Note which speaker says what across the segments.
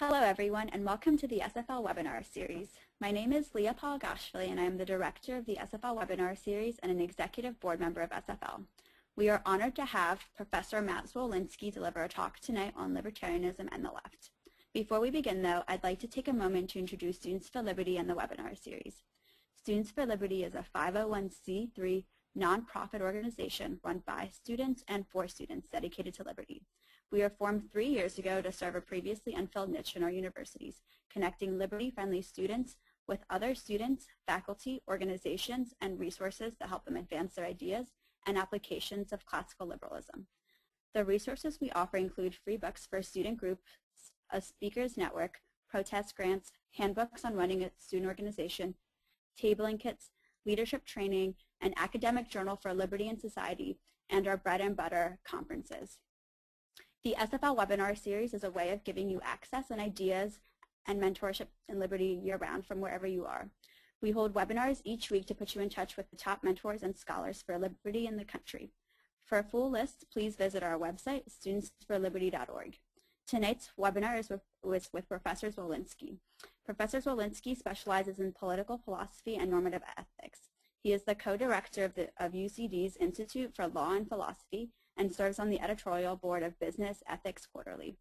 Speaker 1: Hello everyone and welcome to the SFL webinar series. My name is Leah Paul Palagashvili and I am the director of the SFL webinar series and an executive board member of SFL. We are honored to have Professor Matt Zwolinski deliver a talk tonight on libertarianism and the left. Before we begin though, I'd like to take a moment to introduce Students for Liberty and the webinar series. Students for Liberty is a 501c3 nonprofit organization run by students and for students dedicated to liberty. We were formed three years ago to serve a previously unfilled niche in our universities, connecting liberty-friendly students with other students, faculty, organizations, and resources that help them advance their ideas and applications of classical liberalism. The resources we offer include free books for student groups, a speakers network, protest grants, handbooks on running a student organization, tabling kits, leadership training, an academic journal for liberty and society, and our bread and butter conferences. The SFL webinar series is a way of giving you access and ideas and mentorship in Liberty year-round from wherever you are. We hold webinars each week to put you in touch with the top mentors and scholars for Liberty in the country. For a full list, please visit our website, studentsforliberty.org. Tonight's webinar is with, was with Professor Zwolinski. Professor Zwolinski specializes in political philosophy and normative ethics. He is the co-director of, of USD's Institute for Law and Philosophy and serves on the editorial board of Business Ethics Quarterly.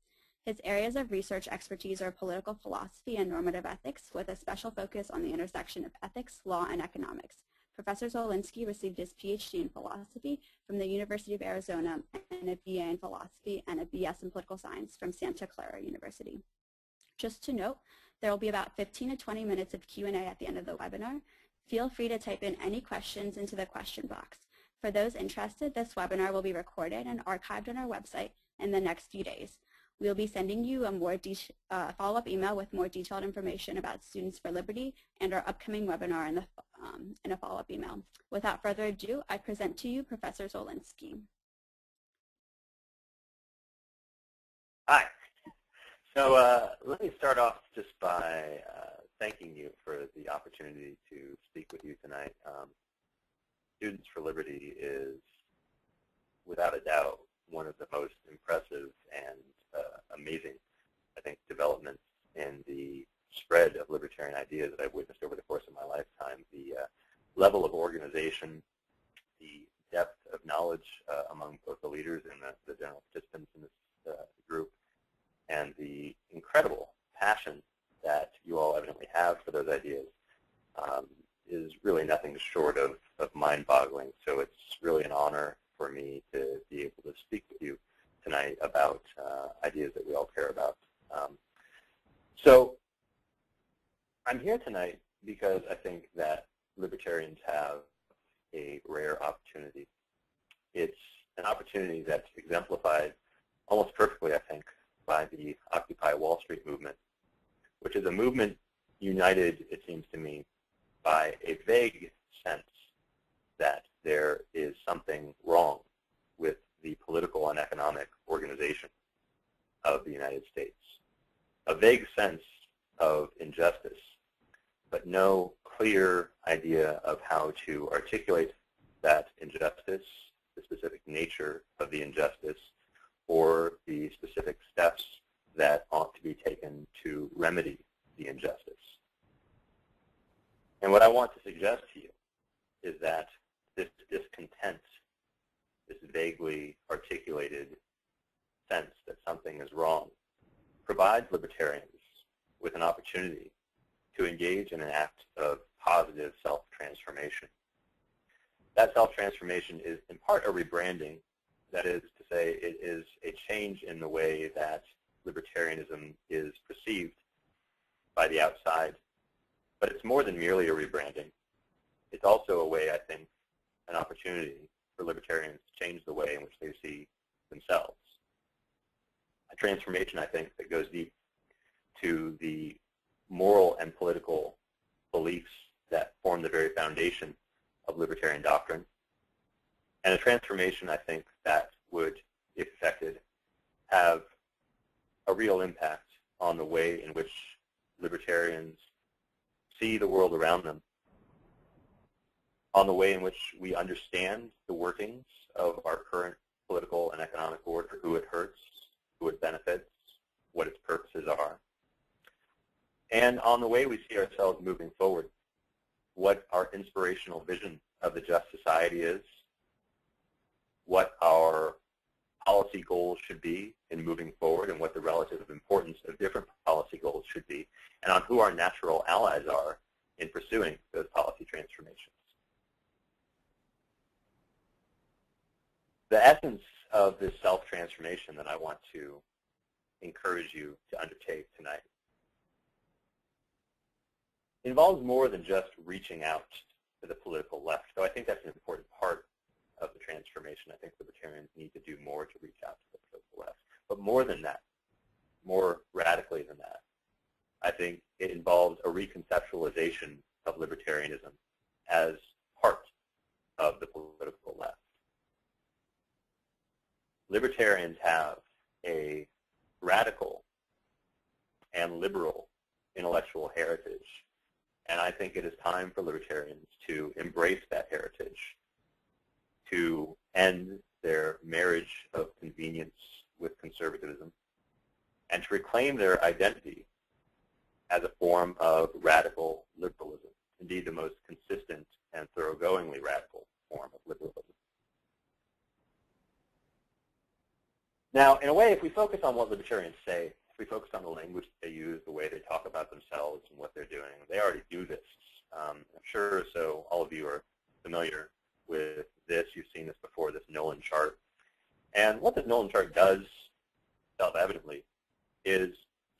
Speaker 1: His areas of research expertise are political philosophy and normative ethics, with a special focus on the intersection of ethics, law, and economics. Professor Zwolinski received his PhD in philosophy from the University of Arizona and a BA in philosophy and a BS in political science from Santa Clara University. Just to note, there will be about 15 to 20 minutes of Q&A at the end of the webinar. Feel free to type in any questions into the question box. For those interested, this webinar will be recorded and archived on our website in the next few days. We'll be sending you a more uh, follow-up email with more detailed information about Students for Liberty and our upcoming webinar in, the, um, in a follow-up email. Without further ado, I present to you Professor Zwolinski.
Speaker 2: Hi. So uh, let me start off just by uh, thanking you for the opportunity to speak with you tonight. Um, Students for Liberty is, without a doubt, one of the most impressive and uh, amazing, I think, developments in the spread of libertarian ideas that I've witnessed over the course of my lifetime. The uh, level of organization, the depth of knowledge uh, among both the leaders and the, the general participants in this uh, group, and the incredible passion that you all evidently have for those ideas um, is really nothing short of, of mind-boggling. So it's really an honor for me to be able to speak with you tonight about uh, ideas that we all care about. Um, so I'm here tonight because I think that libertarians have a rare opportunity. It's an opportunity that's exemplified almost perfectly, I think, by the Occupy Wall Street movement, which is a movement united, it seems to me, by a vague sense that there is something wrong with the political and economic organization of the United States. A vague sense of injustice, but no clear idea of how to articulate that injustice, the specific nature of the injustice, or the specific steps that ought to be taken to remedy the injustice. And what I want to suggest to you is that this discontent, this vaguely articulated sense that something is wrong, provides libertarians with an opportunity to engage in an act of positive self-transformation. That self-transformation is in part a rebranding. That is to say, it is a change in the way that libertarianism is perceived by the outside but it's more than merely a rebranding. It's also a way, I think, an opportunity for libertarians to change the way in which they see themselves. A transformation, I think, that goes deep to the moral and political beliefs that form the very foundation of libertarian doctrine. And a transformation, I think, that would, if effected, have a real impact on the way in which libertarians see the world around them, on the way in which we understand the workings of our current political and economic order, who it hurts, who it benefits, what its purposes are, and on the way we see ourselves moving forward, what our inspirational vision of the just society is, what our policy goals should be in moving forward and what the relative importance of different policy goals should be, and on who our natural allies are in pursuing those policy transformations. The essence of this self-transformation that I want to encourage you to undertake tonight involves more than just reaching out to the political left, though I think that's an important part of the transformation. I think libertarians need to do more to reach out to the political left. But more than that, more radically than that, I think it involves a reconceptualization of libertarianism as part of the political left. Libertarians have a radical and liberal intellectual heritage. And I think it is time for libertarians to embrace that heritage to end their marriage of convenience with conservatism and to reclaim their identity as a form of radical liberalism, indeed the most consistent and thoroughgoingly radical form of liberalism. Now, in a way, if we focus on what libertarians say, if we focus on the language they use, the way they talk about themselves and what they're doing, they already do this. Um, I'm sure so all of you are familiar with this. You've seen this before, this Nolan chart. And what this Nolan chart does, self-evidently, is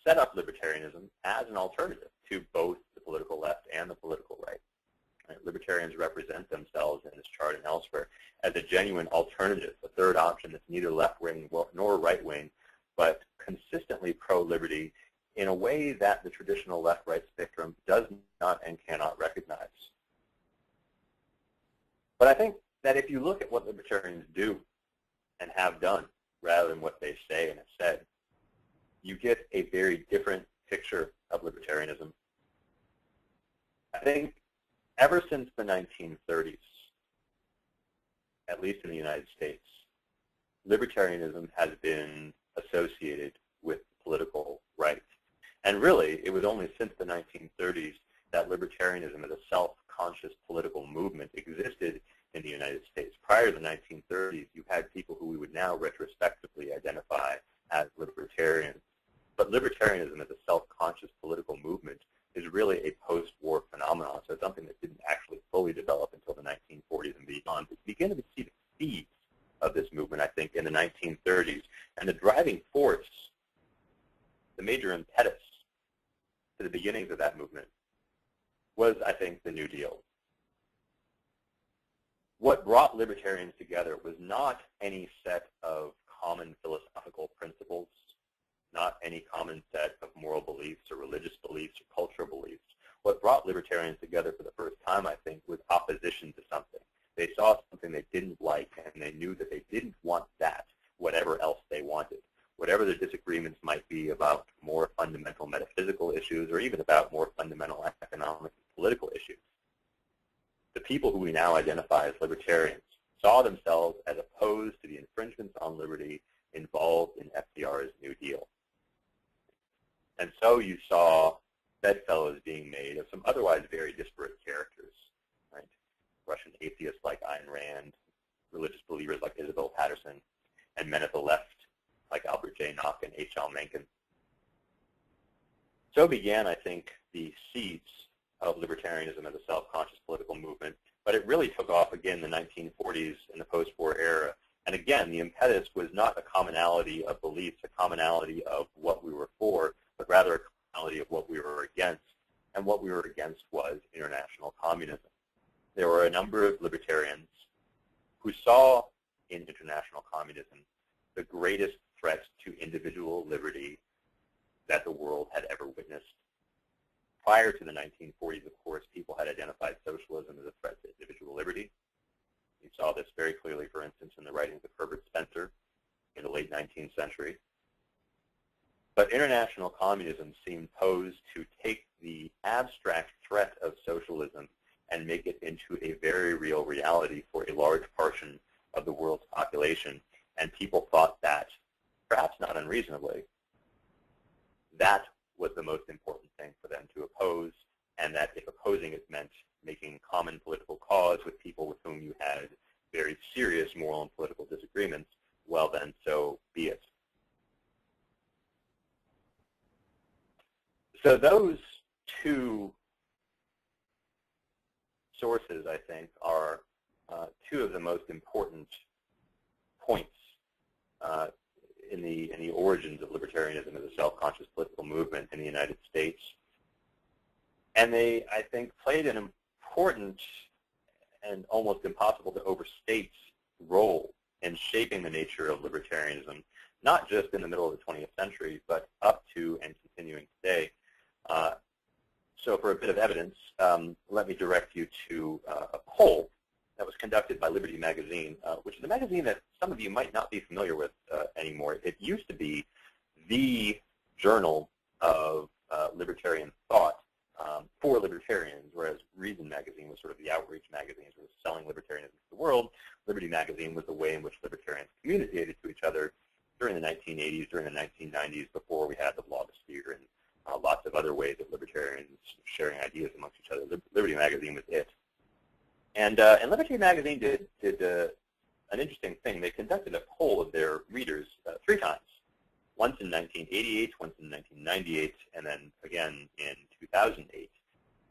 Speaker 2: set up libertarianism as an alternative to both the political left and the political right. right. Libertarians represent themselves in this chart and elsewhere as a genuine alternative, a third option that's neither left-wing nor right-wing, but consistently pro-liberty in a way that the traditional left-right spectrum does not and cannot recognize. But I think that if you look at what libertarians do and have done rather than what they say and have said, you get a very different picture of libertarianism. I think ever since the 1930s, at least in the United States, libertarianism has been associated with political right. And really, it was only since the 1930s that libertarianism as a self-conscious political movement existed in the United States. Prior to the 1930s, you had people who we would now retrospectively identify as libertarians. But libertarianism as a self-conscious political movement is really a post-war phenomenon, so something that didn't actually fully develop until the 1940s and beyond. But you begin to see the seeds of this movement, I think, in the 1930s. And the driving force, the major impetus to the beginnings of that movement was, I think, the New Deal what brought libertarians together was not any set of common philosophical principles, not any common set of moral beliefs or religious beliefs or cultural beliefs. What brought libertarians together for the first time, I think, was opposition to something. They saw something they didn't like, and they knew that they didn't want that, whatever else they wanted. Whatever the disagreements might be about more fundamental metaphysical issues or even about more fundamental economic political issues the people who we now identify as libertarians saw themselves as opposed to the infringements on liberty involved in FDR's New Deal. And so you saw bedfellows being made of some otherwise very disparate characters, right? Russian atheists like Ayn Rand, religious believers like Isabel Paterson, and men at the left like Albert J. Nock and H.L. Mencken. So began, I think, the seeds of libertarianism as a self-conscious political movement. But it really took off again in the 1940s in the post-war era. And again, the impetus was not a commonality of beliefs, a commonality of what we were for, but rather a commonality of what we were against. And what we were against was international communism. There were a number of libertarians who saw in international communism the greatest threat to individual liberty that the world had ever witnessed prior to the 1940s, of course, people had identified socialism as a threat to individual liberty. You saw this very clearly, for instance, in the writings of Herbert Spencer in the late 19th century. But international communism seemed posed to take the abstract threat of socialism and make it into a very real reality for a large portion of the world's population. And people thought that, perhaps not unreasonably, that was the most important thing for them to oppose, and that if opposing it meant making common political cause with people with whom you had very serious moral and political disagreements, well then, so be it. So those two sources, I think, are uh, two of the most important points uh, in the in the origins of libertarianism as a self-conscious political movement in the United States. And they, I think, played an important and almost impossible to overstate role in shaping the nature of libertarianism, not just in the middle of the 20th century, but up to and continuing today. Uh, so for a bit of evidence, um, let me direct you to uh, a poll that was conducted by Liberty Magazine, uh, which is a magazine that some of you might not be familiar with uh, anymore. It used to be the journal of uh, libertarian thought um, for libertarians, whereas Reason Magazine was sort of the outreach magazine, sort of selling libertarianism to the world. Liberty Magazine was the way in which libertarians communicated to each other during the 1980s, during the 1990s, before we had the blogosphere and uh, lots of other ways of libertarians sharing ideas amongst each other. Liberty Magazine was it. And, uh, and Liberty Magazine did, did uh, an interesting thing. They conducted a poll of their readers uh, three times, once in 1988, once in 1998, and then again in 2008.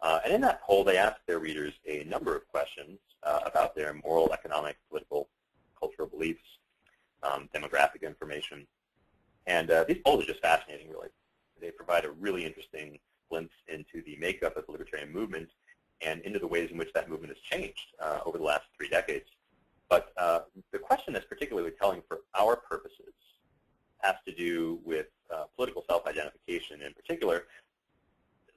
Speaker 2: Uh, and in that poll, they asked their readers a number of questions uh, about their moral, economic, political, cultural beliefs, um, demographic information. And uh, these polls are just fascinating, really. They provide a really interesting glimpse into the makeup of the libertarian movement and into the ways in which that movement has changed uh, over the last three decades. But uh, the question that's particularly telling for our purposes has to do with uh, political self-identification. In particular,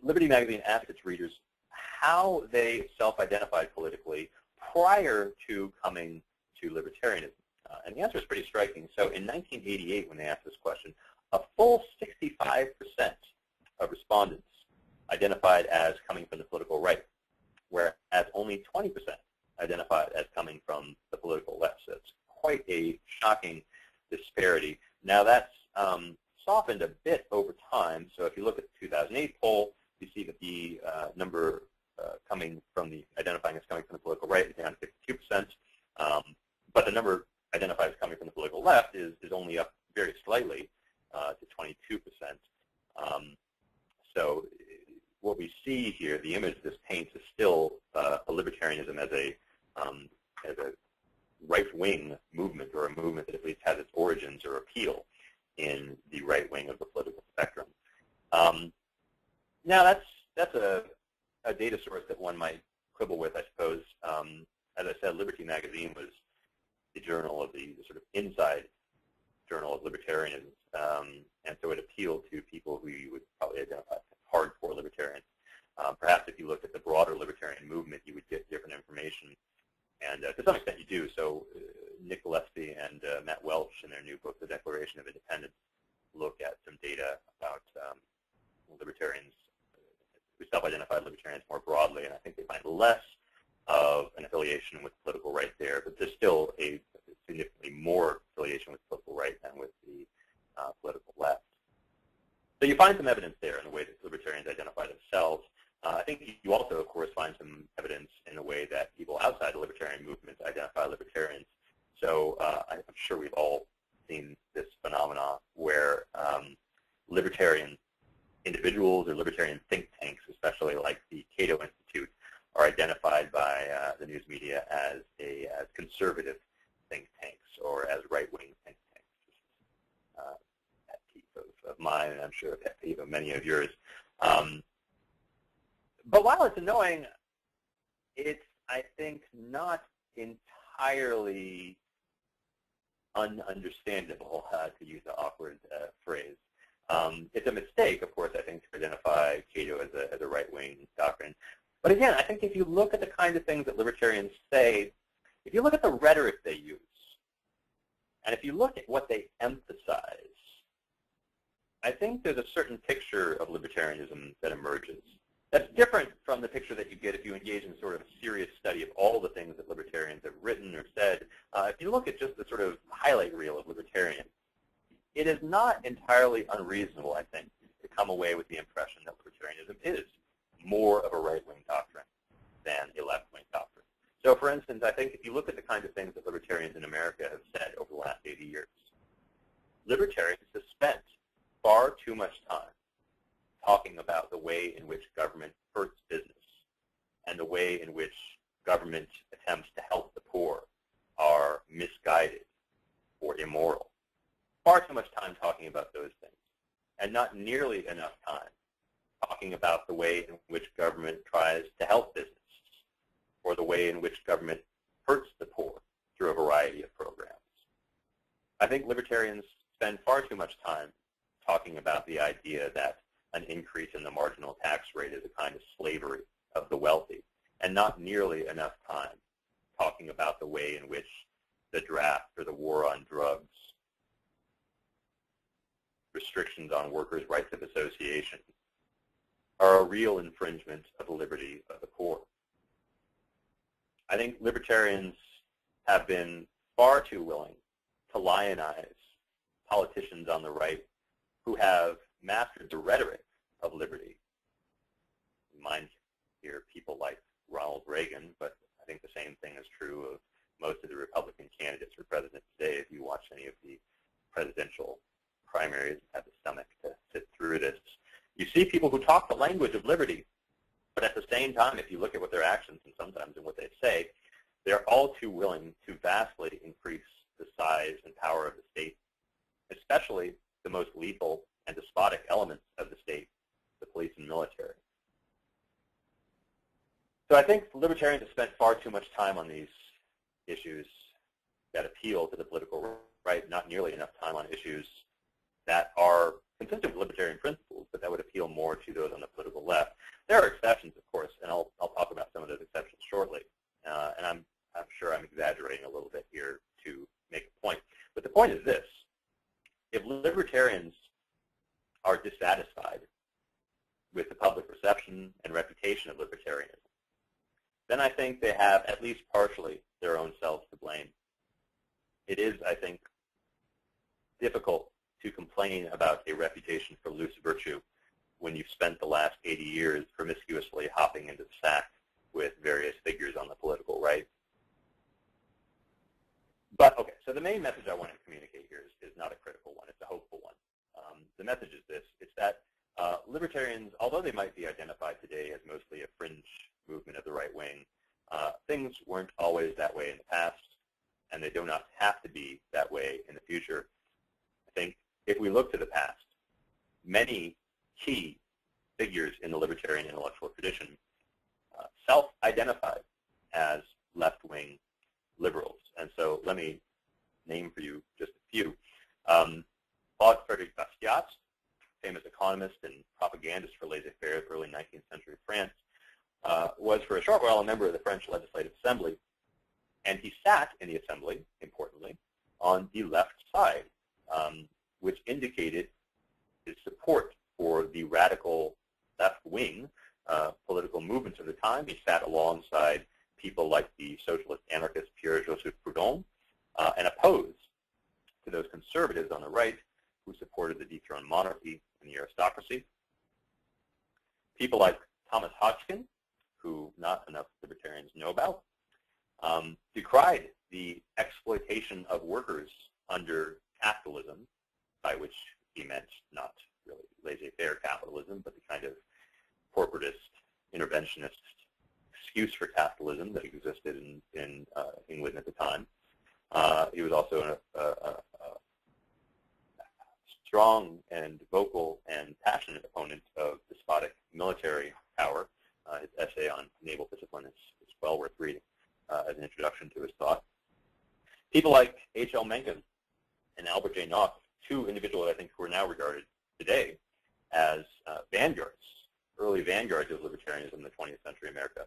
Speaker 2: Liberty Magazine asked its readers how they self-identified politically prior to coming to libertarianism. Uh, and the answer is pretty striking. So in 1988, when they asked this question, a full 65% of respondents identified as coming from the political right, whereas only 20% identified as coming from the political left. So it's quite a shocking disparity. Now that's um, softened a bit over time. So if you look at the 2008 poll, you see that the uh, number uh, coming from the identifying as coming from the political right is down to 52%. Um, but the number identified as coming from the political left is, is only up very slightly uh, to 22%. Um, so what we see here, the image this paints is still uh, a libertarianism as a um, as a right-wing movement or a movement that at least has its origins or appeal in the right wing of the political spectrum. Um, now that's that's a, a data source that one might quibble with, I suppose. Um, as I said, Liberty Magazine was the journal of the, the sort of inside journal of libertarianism, um, and so it appealed to people who you would probably identify hardcore libertarians. Um, perhaps if you looked at the broader libertarian movement, you would get different information. And uh, to some extent you do. So uh, Nick Gillespie and uh, Matt Welch in their new book, The Declaration of Independents, look at some data about um, libertarians who self-identify libertarians more broadly, and I think they find less of an affiliation with political right there, but there's still a significantly more affiliation with political right than with the uh, political left. So you find some evidence there in the way that libertarians identify themselves. Uh, I think you also, of course, find some evidence in the way that people outside the libertarian movement identify libertarians. So uh, I'm sure we've all seen this phenomenon where um, libertarian individuals or libertarian think tanks, especially like the Cato Institute, are identified by uh, the news media as a as conservative think tanks or as right-wing think tanks. Uh, pet peeve of, mine, and I'm sure pet many of yours. Um, but while it's annoying, it's, I think, not entirely ununderstandable, uh, to use the awkward uh, phrase. Um, it's a mistake, of course, I think, to identify Cato as a, as a right-wing doctrine. But again, I think if you look at the kinds of things that libertarians say, if you look at the rhetoric they use, and if you look at what they emphasize, I think there's a certain picture of libertarianism that emerges. That's different from the picture that you get if you engage in sort of a serious study of all the things that libertarians have written or said. Uh, if you look at just the sort of highlight reel of libertarians, it is not entirely unreasonable, I think, to come away with the impression that libertarianism is more of a right-wing doctrine than a left-wing doctrine. So for instance, I think if you look at the kinds of things that libertarians in America have said over the last 80 years, libertarians have spent far too much time talking about the way in which government hurts business and the way in which government attempts to help the poor are misguided or immoral. Far too much time talking about those things, and not nearly enough time talking about the way in which government tries to help business or the way in which government hurts the poor through a variety of programs. I think libertarians spend far too much time talking about the idea that an increase in the marginal tax rate is a kind of slavery of the wealthy, and not nearly enough time talking about the way in which the draft or the war on drugs, restrictions on workers' rights of association, are a real infringement of the liberty of the poor. I think libertarians have been far too willing to lionize politicians on the right who have mastered the rhetoric of liberty. Mind here people like Ronald Reagan, but I think the same thing is true of most of the Republican candidates for president today. If you watch any of the presidential primaries and have the stomach to sit through this, you see people who talk the language of liberty, but at the same time, if you look at what their actions and sometimes and what they say, they're all too willing to vastly increase the size and power of the state, especially the most lethal and despotic elements of the state, the police and military. So I think libertarians have spent far too much time on these issues that appeal to the political right, not nearly enough time on issues that are consistent with libertarian principles, but that would appeal more to those on the political left. There are exceptions, of course, and I'll, I'll talk about some of those exceptions shortly. Uh, and I'm, I'm sure I'm exaggerating a little bit here to make a point. But the point is this. If libertarians are dissatisfied with the public perception and reputation of libertarianism, then I think they have at least partially their own selves to blame. It is, I think, difficult to complain about a reputation for loose virtue when you've spent the last 80 years promiscuously hopping into the sack with various figures on the political right. But, okay, so the main message I want to communicate here is, is not a critical one. It's a hopeful one. Um, the message is this. It's that uh, libertarians, although they might be identified today as mostly a fringe movement of the right wing, uh, things weren't always that way in the past, and they do not have to be that way in the future. I think if we look to the past, many key figures in the libertarian intellectual tradition uh, self-identified as left-wing liberals. And so let me name for you just a few. Um, Claude Frederick Bastiat, famous economist and propagandist for laissez-faire of early 19th century France, uh, was for a short while a member of the French Legislative Assembly. And he sat in the assembly, importantly, on the left side, um, which indicated his support for the radical left wing uh, political movements of the time. He sat alongside people like the socialist anarchist Pierre-Joseph Proudhon uh, and opposed to those conservatives on the right who supported the dethroned monarchy and the aristocracy. People like Thomas Hodgskin, who not enough libertarians know about, um, decried the exploitation of workers under capitalism, by which he meant not really laissez-faire capitalism, but the kind of corporatist, interventionist excuse for capitalism that existed in, in uh, England at the time. Uh, he was also a, a, a, strong and vocal and passionate opponent of despotic military power. Uh, his essay on naval discipline is, is well worth reading uh, as an introduction to his thought. People like H.L. Mencken and Albert J. Nock, two individuals I think who are now regarded today as uh, vanguards, early vanguards of libertarianism in the 20th century America.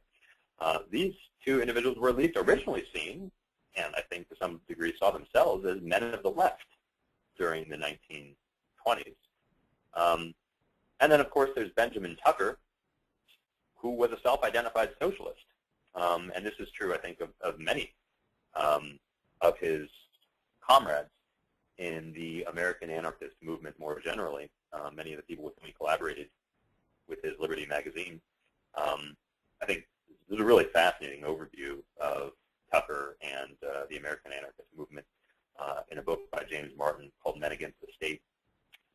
Speaker 2: Uh, these two individuals were at least originally seen, and I think to some degree saw themselves as men of the left during the 1920s. Um, and then, of course, there's Benjamin Tucker, who was a self-identified socialist. Um, and this is true, I think, of, of many um, of his comrades in the American anarchist movement more generally. uh, many of the people with whom he collaborated with his Liberty magazine. Um, I think this is a really fascinating overview of Tucker and uh, the American anarchist movement uh, in a book by James Martin called Men Against the State.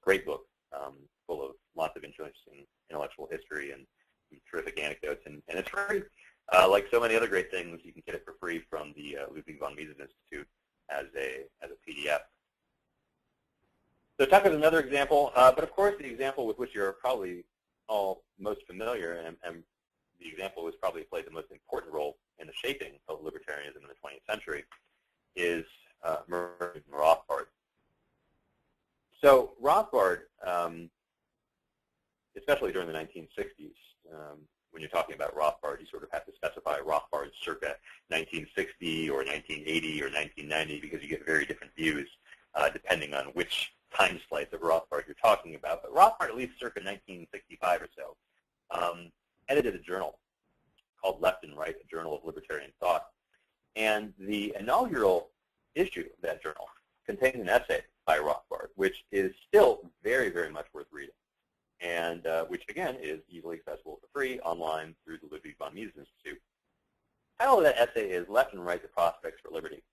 Speaker 2: Great book, um, full of lots of interesting intellectual history and terrific anecdotes, and, and it's free. Uh, like so many other great things, you can get it for free from the uh, Ludwig von Mises Institute as a as a PDF. So Tucker is another example, uh, but of course the example with which you're probably all most familiar, and, and the example which probably played the most important role in the shaping of libertarianism in the 20th century, is uh, Rothbard. So Rothbard, um, especially during the 1960s, um, when you're talking about Rothbard, you sort of have to specify Rothbard circa 1960 or 1980 or 1990 because you get very different views uh, depending on which time slice of Rothbard you're talking about. But Rothbard, at least circa 1965 or so, um, edited a journal called Left and Right, a journal of libertarian thought. And the inaugural issue of that journal contains an essay by Rothbard, which is still very, very much worth reading, and uh, which, again, is easily accessible for free online through the Ludwig von Mises Institute. The title of that essay is Left and Right, the Prospects for Liberty.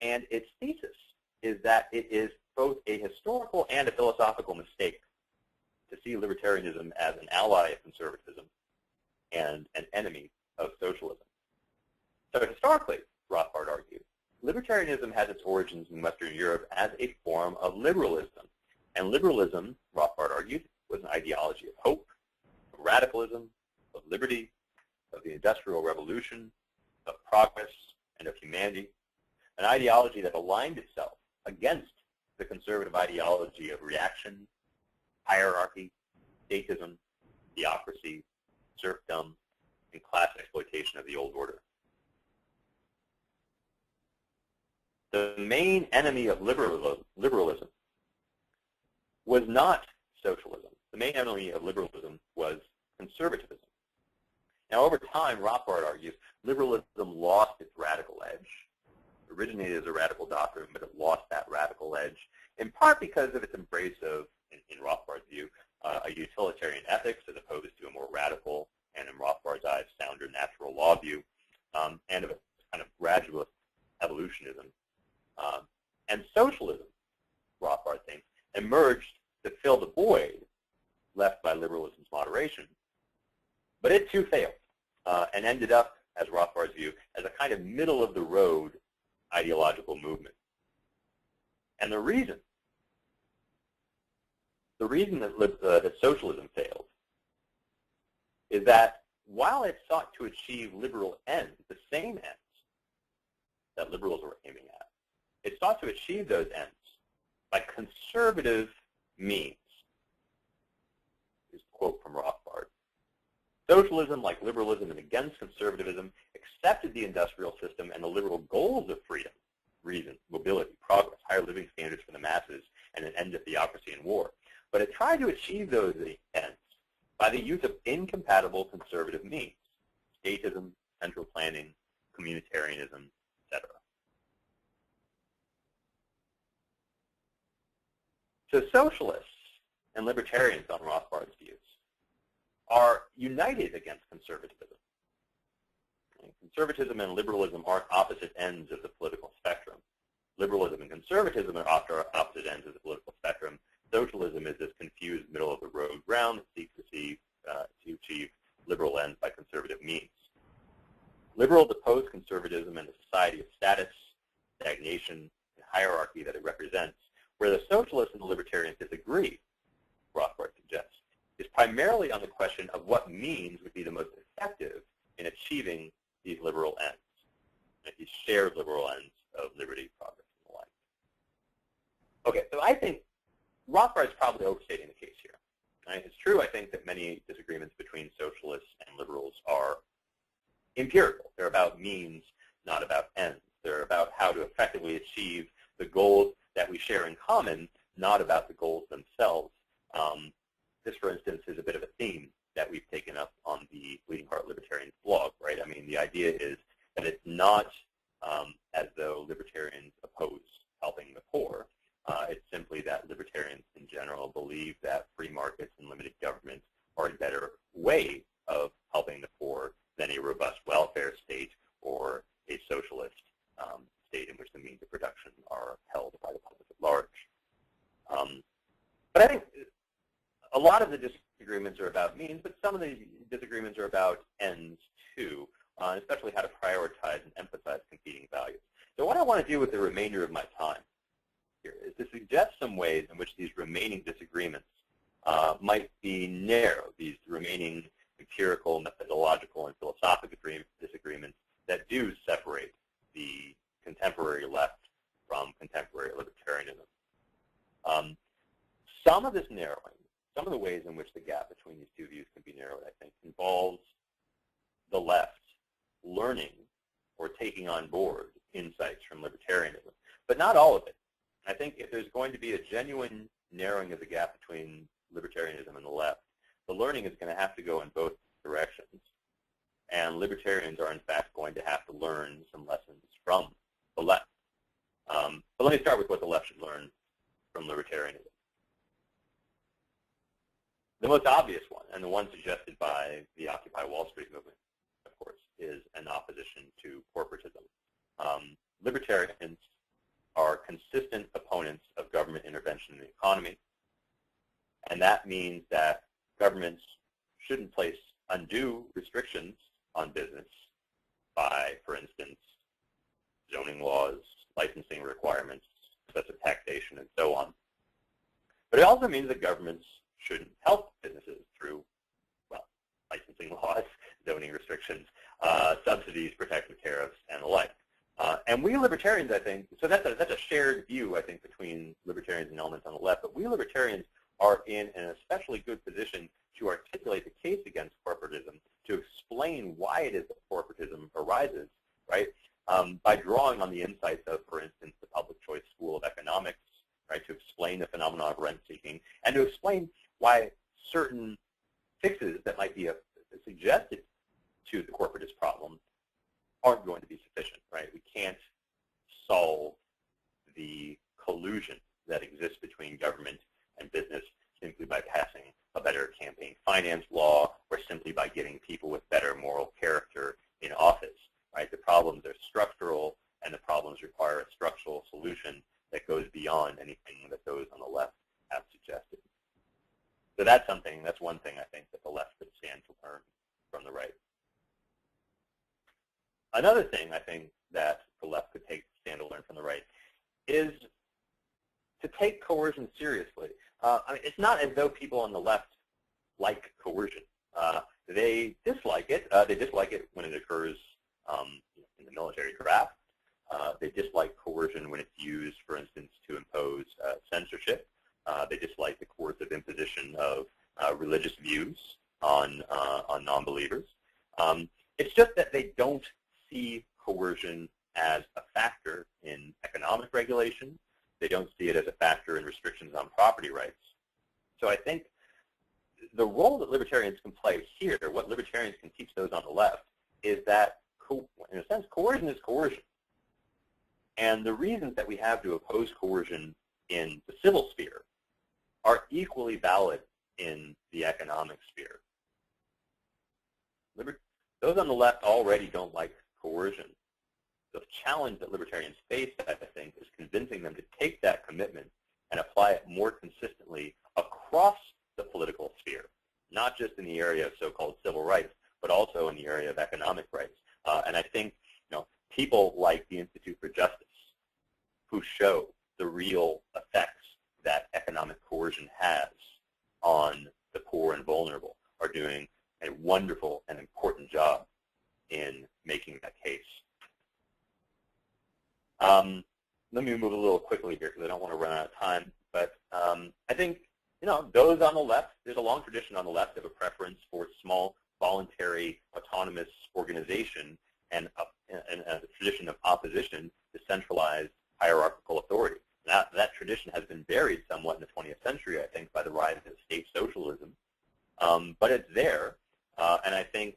Speaker 2: And its thesis is that it is both a historical and a philosophical mistake to see libertarianism as an ally of conservatism and an enemy of socialism. So historically, Rothbard argued, libertarianism has its origins in Western Europe as a form of liberalism. And liberalism, Rothbard argued, was an ideology of hope, of radicalism, of liberty, of the Industrial Revolution, of progress, and of humanity, an ideology that aligned itself against the conservative ideology of reaction, hierarchy, statism, theocracy, serfdom, and class exploitation of the old order. The main enemy of liberalism, was not socialism. The main enemy of liberalism was conservatism. Now, over time, Rothbard argues, liberalism lost its radical edge. It originated as a radical doctrine, but it lost that radical edge, in part because of its embrace of, in, in Rothbard's view, uh, a utilitarian ethics as opposed to a more radical and, in Rothbard's eyes, sounder natural law view, um, and of a kind of gradualist evolutionism. Um, and socialism, Rothbard thinks, emerged to fill the void left by liberalism's moderation. But it too failed uh, and ended up, as Rothbard's view, as a kind of middle-of-the-road ideological movement. And the reason the reason that, uh, that socialism failed is that while it sought to achieve liberal ends, the same ends that liberals were aiming at, it sought to achieve those ends by conservative means. Here's a quote from Rothbard. Socialism, like liberalism and against conservatism, accepted the industrial system and the liberal goals of freedom, reason, mobility, progress, higher living standards for the masses, and an end to theocracy and war. But it tried to achieve those ends by the use of incompatible conservative means, statism, central planning, communitarianism, etc. So socialists and libertarians on Rothbard's views are united against conservatism. Conservatism and liberalism aren't opposite ends of the political spectrum. Liberalism and conservatism are opposite ends of the political spectrum, Socialism is this confused middle-of-the-road ground that seeks to, see, uh, to achieve liberal ends by conservative means. Liberals oppose conservatism and the society of status, stagnation, and hierarchy that it represents, where the socialists and the libertarians disagree, Rothbard suggests, is primarily on the question of what means would be the most effective in achieving these liberal ends, these shared liberal ends of liberty, progress, and the like. Okay, so I think Rothbard's probably overstating the case here. Right? It's true, I think, that many disagreements between socialists and liberals are empirical. They're about means, not about ends. They're about how to effectively achieve the goals that we share in common, not about the goals themselves. Um, this, for instance, is a bit of a theme that we've taken up on the Bleeding Heart Libertarians blog, right? I mean, the idea is that it's not um, as though libertarians oppose helping the poor. Uh, it's simply that libertarians in general believe that free markets and limited government are a better way of helping the poor than a robust welfare state or a socialist um, state in which the means of production are held by the public at large. Um, but I think a lot of the disagreements are about means, but some of the disagreements are about ends too, uh, especially how to prioritize and emphasize competing values. So what I want to do with the remainder of my time here is to suggest some ways in which these remaining disagreements uh, might be narrow, these remaining empirical, methodological, and philosophical disagreements that do separate the contemporary left from contemporary libertarianism. Um, some of this narrowing, some of the ways in which the gap between these two views can be narrowed, I think, involves the left learning or taking on board insights from libertarianism, but not all of it. I think if there's going to be a genuine narrowing of the gap between libertarianism and the left, the learning is going to have to go in both directions. And libertarians are, in fact, going to have to learn some lessons from the left. Um, but let me start with what the left should learn from libertarianism. The most obvious one, and the one suggested by the Occupy Wall Street movement, of course, is an opposition to corporatism. Um, libertarians are consistent opponents of government intervention in the economy. And that means that governments shouldn't place undue restrictions on business by, for instance, zoning laws, licensing requirements, as taxation, and so on. But it also means that governments shouldn't help businesses through, well, licensing laws, zoning restrictions, uh, subsidies, protective tariffs, and the like. Uh, and we libertarians, I think, so that's a, that's a shared view, I think, between libertarians and elements on the left, but we libertarians are in an especially good position to articulate the case against corporatism, to explain why it is that corporatism arises, right, um, by drawing on the insights of, for instance, the Public Choice School of Economics, right, to explain the phenomenon of rent-seeking, and to explain why certain fixes that might be a, suggested to the corporatist problem aren't going to be sufficient, right? We can't solve the collusion that exists between government and business simply by passing a better campaign finance law or simply by getting people with better moral character in office, right? The problems are structural and the problems require a structural solution that goes beyond anything that those on the left have suggested. So that's something, that's one thing I think that the left could stand to learn from the right. Another thing I think that the left could take stand to learn from the right is to take coercion seriously. Uh, I mean, it's not as though people on the left like coercion. Uh, they dislike it. Uh, they dislike it when it occurs um, in the military draft. Uh, they dislike coercion when it's used, for instance, to impose uh, censorship. Uh, they dislike the coercive imposition of religious views on on non-believers. Um, it's just that they don't see coercion as a factor in economic regulation. They don't see it as a factor in restrictions on property rights. So I think the role that libertarians can play here, what libertarians can teach those on the left, is that, in a sense, coercion is coercion. And the reasons that we have to oppose coercion in the civil sphere are equally valid in the economic sphere. those on the left already don't like coercion. The challenge that libertarians face, I think, is convincing them to take that commitment and apply it more consistently across the political sphere, not just in the area of so-called civil rights, but also in the area of economic rights. Uh, and I think you know, people like the Institute for Justice who show the real effects that economic coercion has on the poor and vulnerable are doing a wonderful and important job in making that case. Um, let me move a little quickly here because I don't want to run out of time. But um, I think, you know, those on the left, there's a long tradition on the left of a preference for small, voluntary, autonomous organization and a, and a tradition of opposition to centralized hierarchical authority. That, that tradition has been buried somewhat in the 20th century, I think, by the rise of state socialism. Um, but it's there, uh, and I think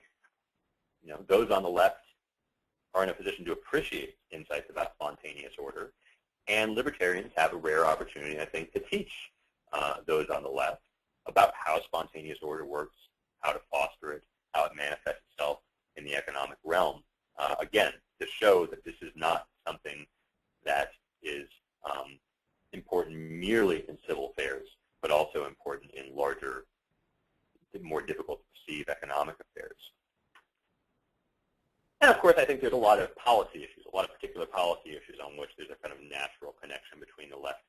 Speaker 2: you know, those on the left are in a position to appreciate insights about spontaneous order, and libertarians have a rare opportunity, I think, to teach uh, those on the left about how spontaneous order works, how to foster it, how it manifests itself in the economic realm. Uh, again, to show that this is not something that is um, important merely in civil affairs, but also important in larger, more difficult to perceive economic affairs. And of course, I think there's a lot of policy issues, a lot of particular policy issues on which there's a kind of natural connection between the left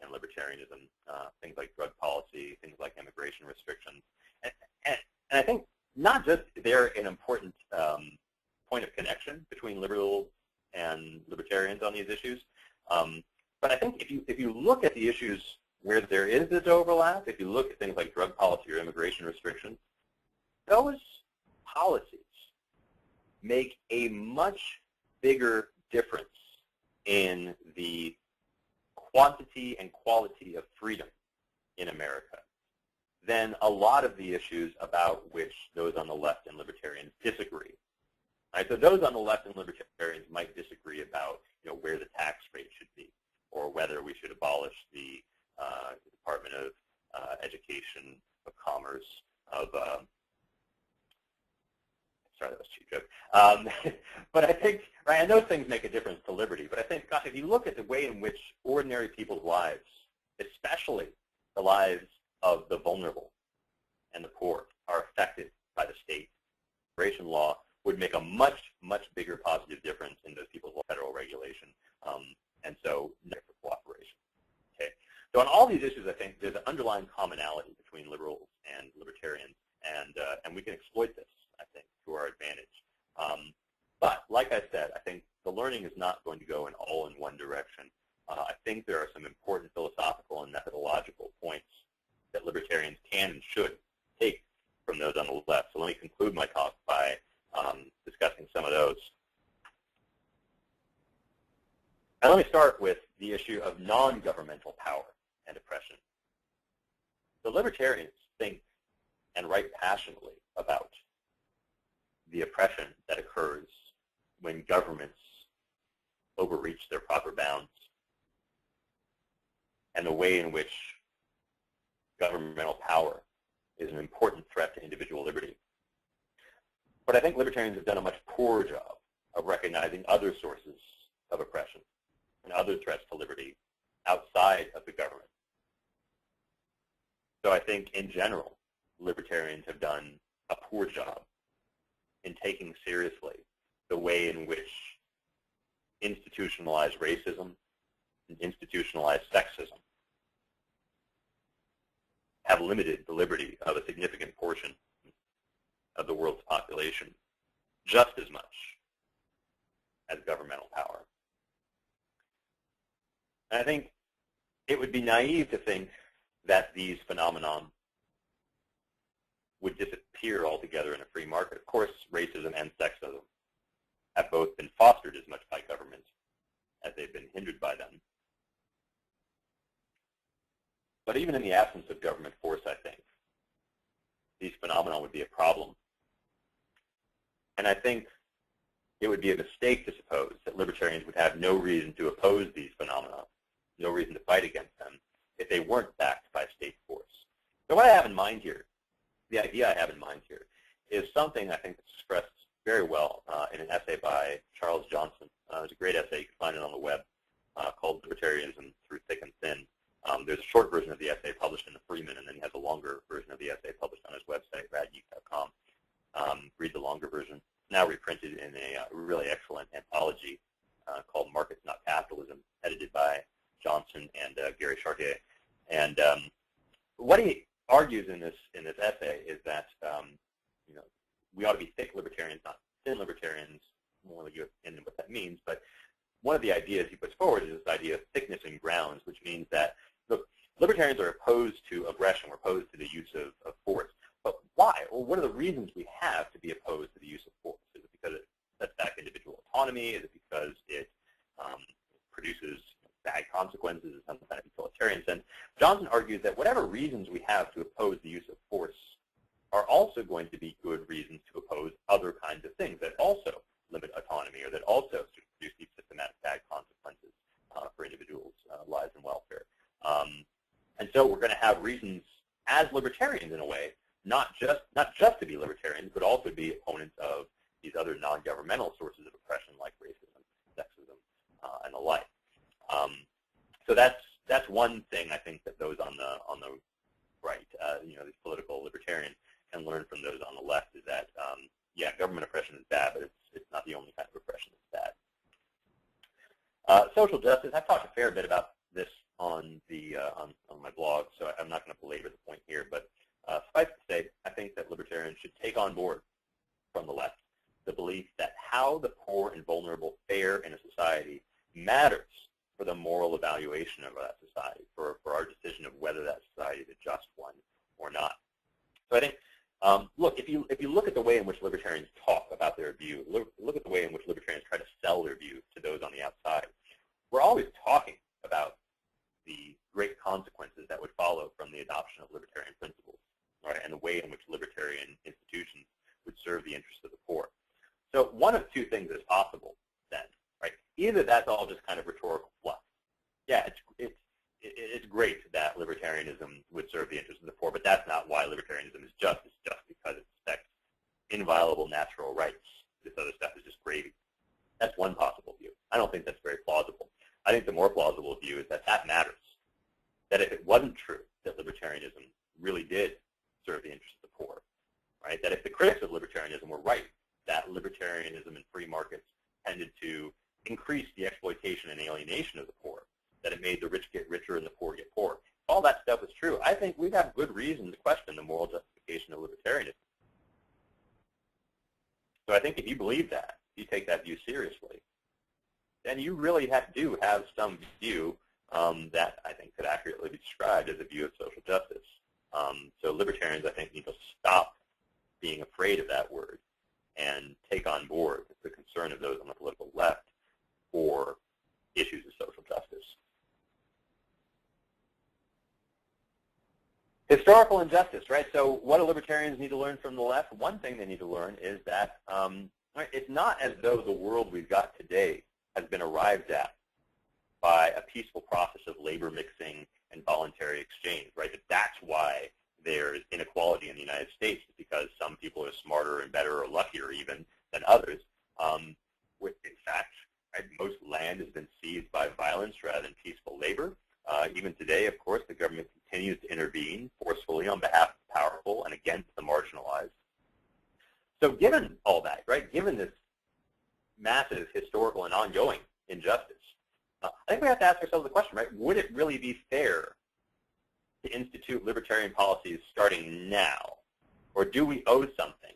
Speaker 2: and libertarianism, uh, things like drug policy, things like immigration restrictions. And, and, and I think not just they're an important um, point of connection between liberals and libertarians on these issues, um, but I think if you, if you look at the issues where there is this overlap, if you look at things like drug policy or immigration restrictions, those policies make a much bigger difference in the quantity and quality of freedom in America than a lot of the issues about which those on the left and libertarians disagree. Right? So those on the left and libertarians might disagree about you know, where the tax rate should be or whether we should abolish the uh, Department of uh, Education, of Commerce, of um, sorry, that was a cheap joke. Um, but I think, right, and those things make a difference to liberty. But I think, gosh, if you look at the way in which ordinary people's lives, especially the lives of the vulnerable and the poor, are affected by the state, immigration law would make a much, much bigger positive difference in those people's federal regulation. Um, and so, for cooperation. Okay. So on all these issues, I think there's an underlying commonality between liberals and libertarians, and uh, and we can exploit this. I think, to our advantage. Um, but like I said, I think the learning is not going to go in all in one direction. Uh, I think there are some important philosophical and methodological points that libertarians can and should take from those on the left. So let me conclude my talk by um, discussing some of those. And let me start with the issue of non-governmental power and oppression. The libertarians think and write passionately about the oppression that occurs when governments overreach their proper bounds and the way in which governmental power is an important threat to individual liberty. But I think libertarians have done a much poorer job of recognizing other sources of oppression and other threats to liberty outside of the government. So I think in general, libertarians have done a poor job in taking seriously the way in which institutionalized racism and institutionalized sexism have limited the liberty of a significant portion of the world's population just as much as governmental power. And I think it would be naive to think that these phenomenon would disappear altogether in a free market. Of course, racism and sexism have both been fostered as much by government as they've been hindered by them. But even in the absence of government force, I think, these phenomena would be a problem. And I think it would be a mistake to suppose that libertarians would have no reason to oppose these phenomena, no reason to fight against them, if they weren't backed by state force. So what I have in mind here the idea I have in mind here is something I think that's expressed very well uh, in an essay by Charles Johnson. Uh, it's a great essay. You can find it on the web uh, called Libertarianism Through Thick and Thin. Um, there's a short version of the essay published in the Freeman, and then he has a longer version of the essay published on his website, radgeek.com. Um, read the longer version. It's now reprinted in a uh, really excellent anthology uh, called Markets Not Capitalism, edited by Johnson and uh, Gary Chartier. And um, what he argues in this in this essay is that um, you know we ought to be thick libertarians, not thin libertarians. More like you in what that means, but one of the ideas he puts forward is this idea of thickness and grounds, which means that look, libertarians are opposed to aggression, we're opposed to the use of, of force. But why? Well, what are the reasons we have to be opposed to the use of force? Is it because it sets back individual autonomy? Is it because it um, produces bad consequences in some kind of utilitarian sense. Johnson argues that whatever reasons we have to oppose the use of force are also going to be good reasons to oppose other kinds of things that also limit autonomy or that also produce these systematic bad consequences uh, for individuals' uh, lives and welfare. Um, and so we're going to have reasons as libertarians in a way, not just not just to be libertarians, but also to be opponents of these other non-governmental sources of oppression like racism, sexism, uh, and the like. Um, so that's that's one thing I think that those on the on the right, uh, you know, these political libertarians can learn from those on the left is that um, yeah, government oppression is bad, but it's it's not the only kind of oppression that's bad. Uh, social justice. I've talked a fair bit about this on the uh, on, on my blog, so I'm not going to belabor the point here. But uh, suffice to say, I think that libertarians should take on board from the left the belief that how the poor and vulnerable fare in a society matters for the moral evaluation of that society, for, for our decision of whether that society is a just one or not. So I think, um, look, if you if you look at the way in which libertarians talk about their view, look, look at the way in which libertarians try to sell their view to those on the outside, we're always talking about the great consequences that would follow from the adoption of libertarian principles, right, and the way in which libertarian institutions would serve the interests of the poor. So one of two things is possible then? Either that's all just kind of rhetorical fluff. Yeah, it's, it's, it's great that libertarianism would serve the interests of the poor, but that's not why libertarianism is just. It's just because it respects inviolable natural rights. This other stuff is just gravy. That's one possible view. I don't think that's very plausible. I think the more plausible view is that that matters. That if it wasn't true that libertarianism really did serve the interests of the poor, right? That if the critics of libertarianism were right, that libertarianism and free markets tended to increase the exploitation and alienation of the poor, that it made the rich get richer and the poor get poorer. All that stuff is true. I think we have good reason to question the moral justification of libertarianism. So I think if you believe that, if you take that view seriously, then you really have, do have some view um, that I think could accurately be described as a view of social justice. Um, so libertarians, I think, need to stop being afraid of that word and take on board the concern of those on the political left for issues of social justice. Historical injustice, right? So what do libertarians need to learn from the left? One thing they need to learn is that um, it's not as though the world we've got today has been arrived at by a peaceful process of labor mixing and voluntary exchange, right? That that's why there's inequality in the United States because some people are smarter and better or luckier even than others. Um, with, in fact, right, most land has been seized by violence rather than peaceful labor. Uh, even today, of course, the government continues to intervene forcefully on behalf of the powerful and against the marginalized. So given all that, right, given this massive historical and ongoing injustice, uh, I think we have to ask ourselves the question, right, would it really be fair to institute libertarian policies starting now? Or do we owe something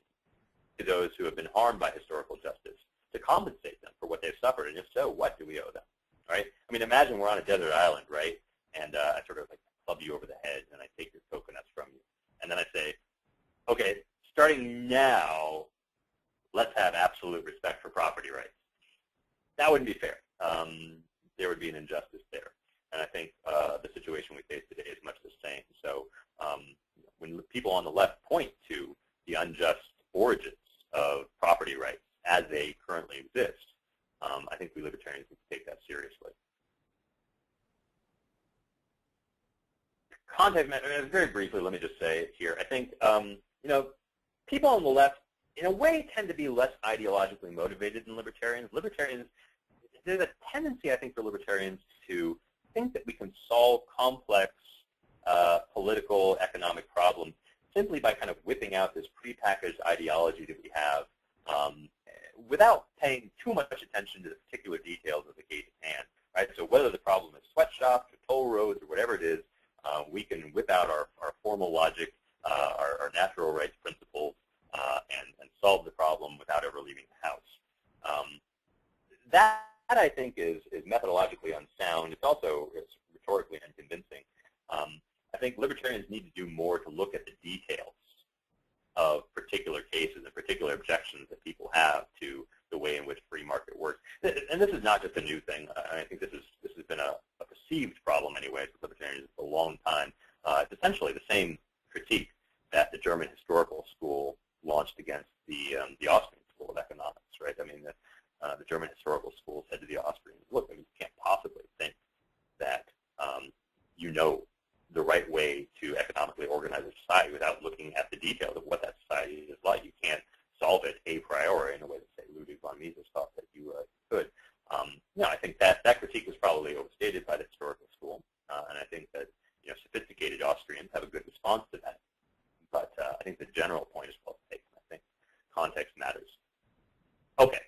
Speaker 2: to those who have been harmed by historical justice to compensate them for what they've suffered? And if so, what do we owe them? Right? I mean, imagine we're on a desert island, right? And uh, I sort of like club you over the head, and I take your coconuts from you. And then I say, okay, starting now, let's have absolute respect for property rights. That wouldn't be fair. Um, there would be an injustice there. And I think uh, the situation we face today is much the same. So um, when people on the left point to the unjust origins of property rights as they currently exist, um, I think we libertarians need to take that seriously. Context, very briefly, let me just say here. I think, um, you know, people on the left, in a way, tend to be less ideologically motivated than libertarians. Libertarians, there's a tendency, I think, for libertarians to think that we can solve complex uh, political, economic problems simply by kind of whipping out this prepackaged ideology that we have um, without paying too much attention to the particular details of the case at hand. Right? So whether the problem is sweatshops or toll roads or whatever it is, uh, we can whip out our, our formal logic, uh, our, our, natural rights principles, uh, and, and solve the problem without ever leaving the house. Um, that that I think is, is methodologically unsound. It's also it's rhetorically unconvincing. Um, I think libertarians need to do more to look at the details of particular cases and particular objections that people have to the way in which free market works. And this is not just a new thing. I think this is this has been a, a perceived problem, anyways, with libertarians for a long time. Uh, it's essentially the same critique that the German historical school launched against the um, the Austrian school of economics, right? I mean, the, uh, the German historical school said to the Austrians, look, I mean, you can't possibly think that um, you know the right way to economically organize a society without looking at the details of what that society is like. You can't solve it a priori in the way that general point is well taken. I think context matters. Okay,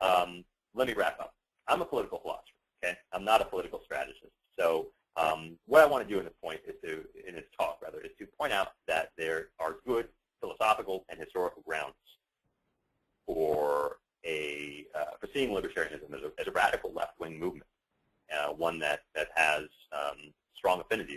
Speaker 2: um, let me wrap up. I'm a political philosopher. Okay, I'm not a political strategist. So um, what I want to do in this point is to, in this talk rather, is to point out that there are good philosophical and historical grounds for a uh, for seeing libertarianism as a, as a radical left-wing movement, uh, one that that has um, strong affinities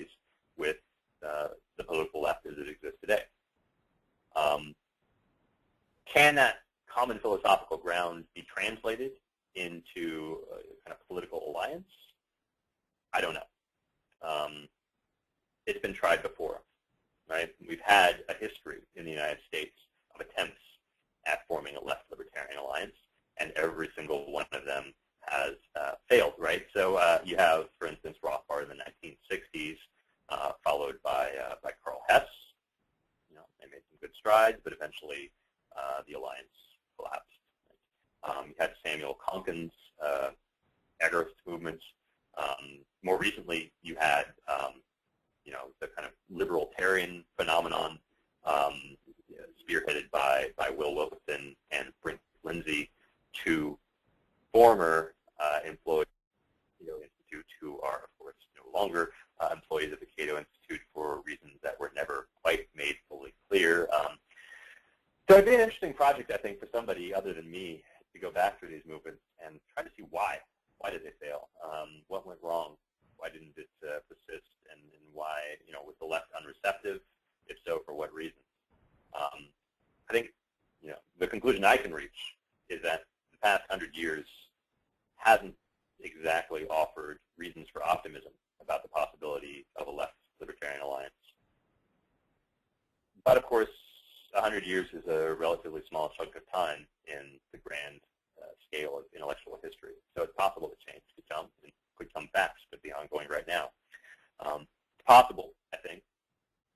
Speaker 2: Um, it's possible, I think,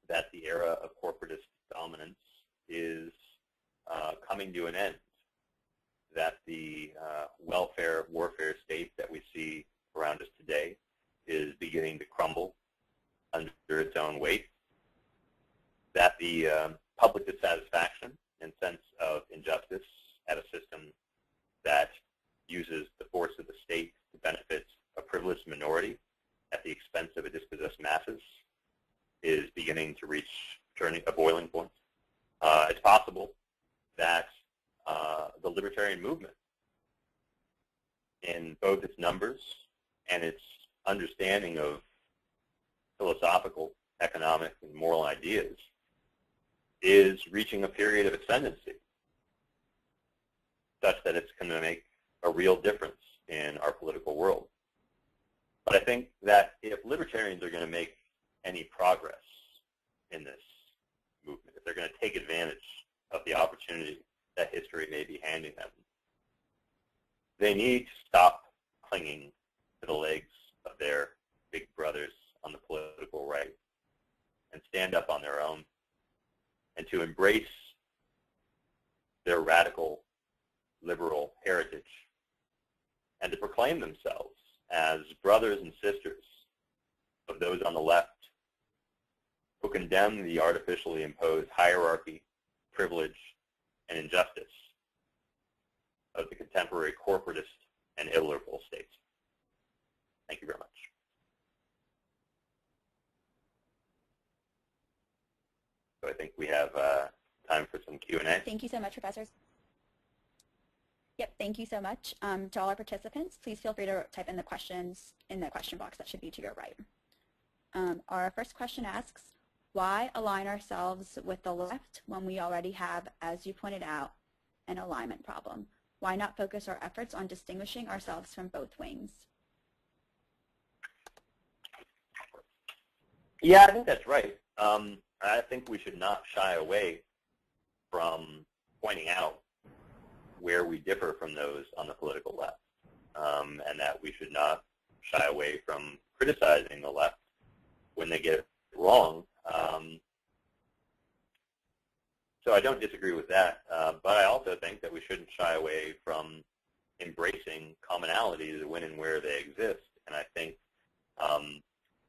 Speaker 2: that the era of corporatist dominance is uh, coming to an end, that the uh, welfare warfare state that we see around us today is beginning to crumble under its own weight, that the um, public dissatisfaction and sense of injustice at a system that uses the force of the state to benefit a privileged minority at the expense of a dispossessed masses is beginning to reach turning a boiling point. Uh, it's possible that uh, the libertarian movement, in both its numbers and its understanding of philosophical, economic, and moral ideas, is reaching a period of ascendancy such that it's going to make a real difference in our political world. But I think that if libertarians are going to make any progress in this movement, if they're going to take advantage of the opportunity that history may be handing them, they need to stop clinging to the legs of their big brothers on the political right and stand up on their own and to embrace their radical liberal heritage and to proclaim themselves as brothers and sisters of those on the left who condemn the artificially imposed hierarchy, privilege, and injustice of the contemporary corporatist and illiberal states. Thank you very much. So I think we have uh, time for some Q&A.
Speaker 1: Thank you so much, professors. Yep, thank you so much. Um, to all our participants, please feel free to type in the questions in the question box that should be to your right. Um, our first question asks, why align ourselves with the left when we already have, as you pointed out, an alignment problem? Why not focus our efforts on distinguishing ourselves from both wings?
Speaker 2: Yeah, I think that's right. Um, I think we should not shy away from pointing out where we differ from those on the political left, um, and that we should not shy away from criticizing the left when they get it wrong. Um, so I don't disagree with that, uh, but I also think that we shouldn't shy away from embracing commonalities when and where they exist. And I think um,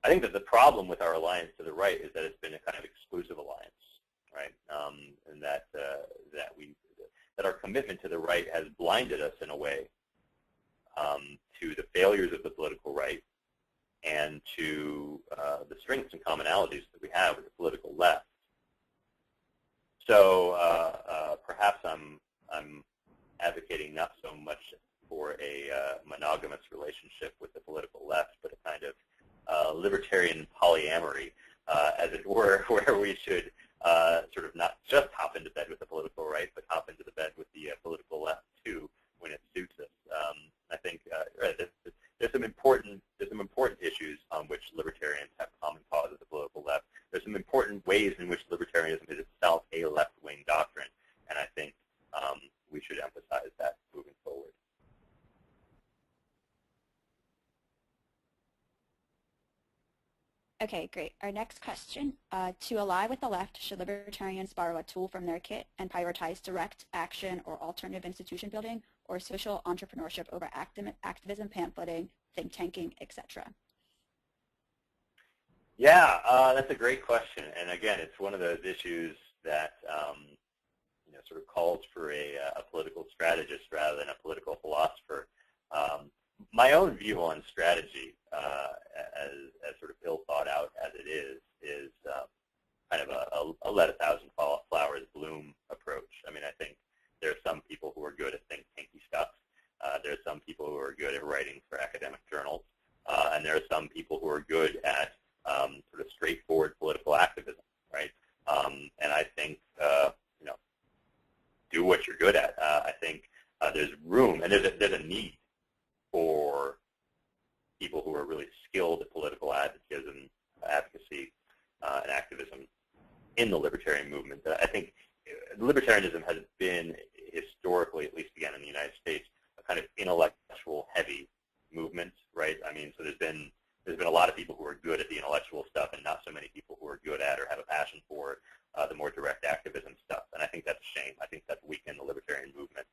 Speaker 2: I think that the problem with our alliance to the right is that it's been a kind of exclusive alliance. right? Um, and that uh, that we that our commitment to the right has blinded us in a way um, to the failures of the political right and to uh, the strengths and commonalities that we have with the political left. So uh, uh, perhaps I'm I'm advocating not so much for a uh, monogamous relationship with the political left, but a kind of uh, libertarian polyamory, uh, as it were, where we should uh, sort of not just hop into bed with the political right, but hop into the bed with the uh, political left too when it suits us. Um, I think uh, there's, there's some important there's some important issues on which libertarians have common cause with the political left. There's some important ways in which libertarianism is itself a left-wing doctrine, and I think um, we should emphasize that moving forward.
Speaker 1: Okay, great. Our next question. Uh, to ally with the left, should libertarians borrow a tool from their kit and prioritize direct action or alternative institution building or social entrepreneurship over activism, pamphleting, think tanking, etc.?
Speaker 2: Yeah, uh, that's a great question. And again, it's one of those issues that um, you know, sort of calls for a, uh, a, political strategist rather than a political philosopher. Um, my own view on strategy, uh, as, as, sort of ill thought out as it is, is uh, kind of a, a, a, let a thousand flowers bloom approach. I mean, I think there are some people who are good at think tanky stuff. Uh, there are some people who are good at writing for academic journals, uh, and there are some people who are good at um, sort of straightforward political activism, right? Um, and I think uh, you know, do what you're good at. Uh, I think there's room and there's a, there's a need for people who are really skilled at political advocacy, advocacy uh, and activism in the libertarian movement. I think libertarianism has been historically, at least again in the United States, a kind of intellectual heavy movement, right? I mean, so there's been there's been a lot of people who are good at the intellectual stuff and not so many people who are good at or have a passion for uh, the more direct activism stuff. And I think that's a shame. I think that's weakened the libertarian movement.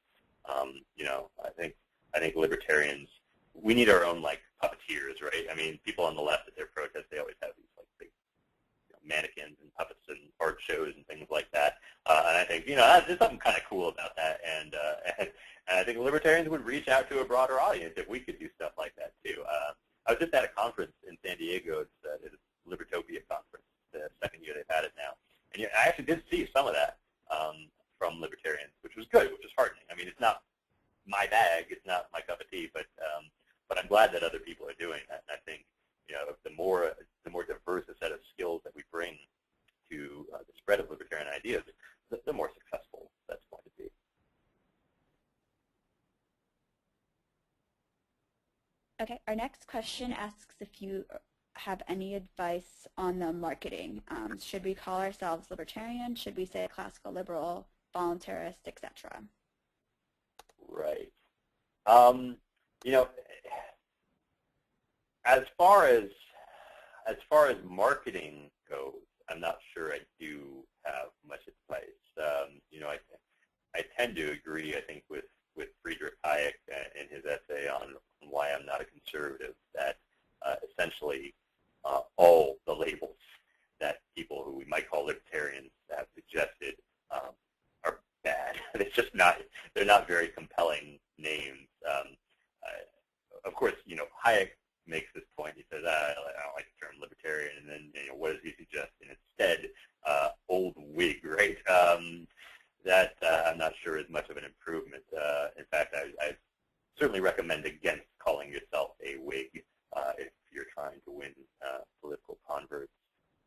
Speaker 2: Um, you know, I think I think libertarians, we need our own like puppeteers, right? I mean, people on the left at their protests, they always have these like big you know, mannequins and puppets and art shows and things like that. Uh, and I think you know there's something kind of cool about that, and, uh, and and I think libertarians would reach out to a broader audience if we could do stuff like that too. Uh, I was just at a conference in San Diego. It's, uh, it's Libertopia conference, the second year they've had it now, and yeah, I actually did see some of that um, from libertarians, which was good, which was heartening. I mean, it's not my bag. It's not my cup of tea, but um, but I'm glad that other people are doing that. And I think you know the more the more diverse a set of skills that we bring to uh, the spread of libertarian ideas, the, the more successful that's going to be.
Speaker 1: Okay, our next question asks if you have any advice on the marketing. Um, should we call ourselves libertarian? Should we say classical liberal, voluntarist, etc.?
Speaker 2: Right. Um, you know, as far as as far as marketing goes, I'm not sure I do have much advice. Um, you know, I I tend to agree. I think with with Friedrich Hayek in his essay on why I'm not a conservative that uh, essentially uh, all the labels that people who we might call libertarians have suggested um, bad. it's just not, they're not very compelling names. Um, uh, of course, you know, Hayek makes this point. He says, ah, I don't like the term libertarian. And then, you know, what does he suggest? And instead, uh, old Whig, right? Um, that uh, I'm not sure is much of an improvement. Uh, in fact, I, I, certainly recommend against calling yourself a Whig uh, if you're trying to win uh, political converts.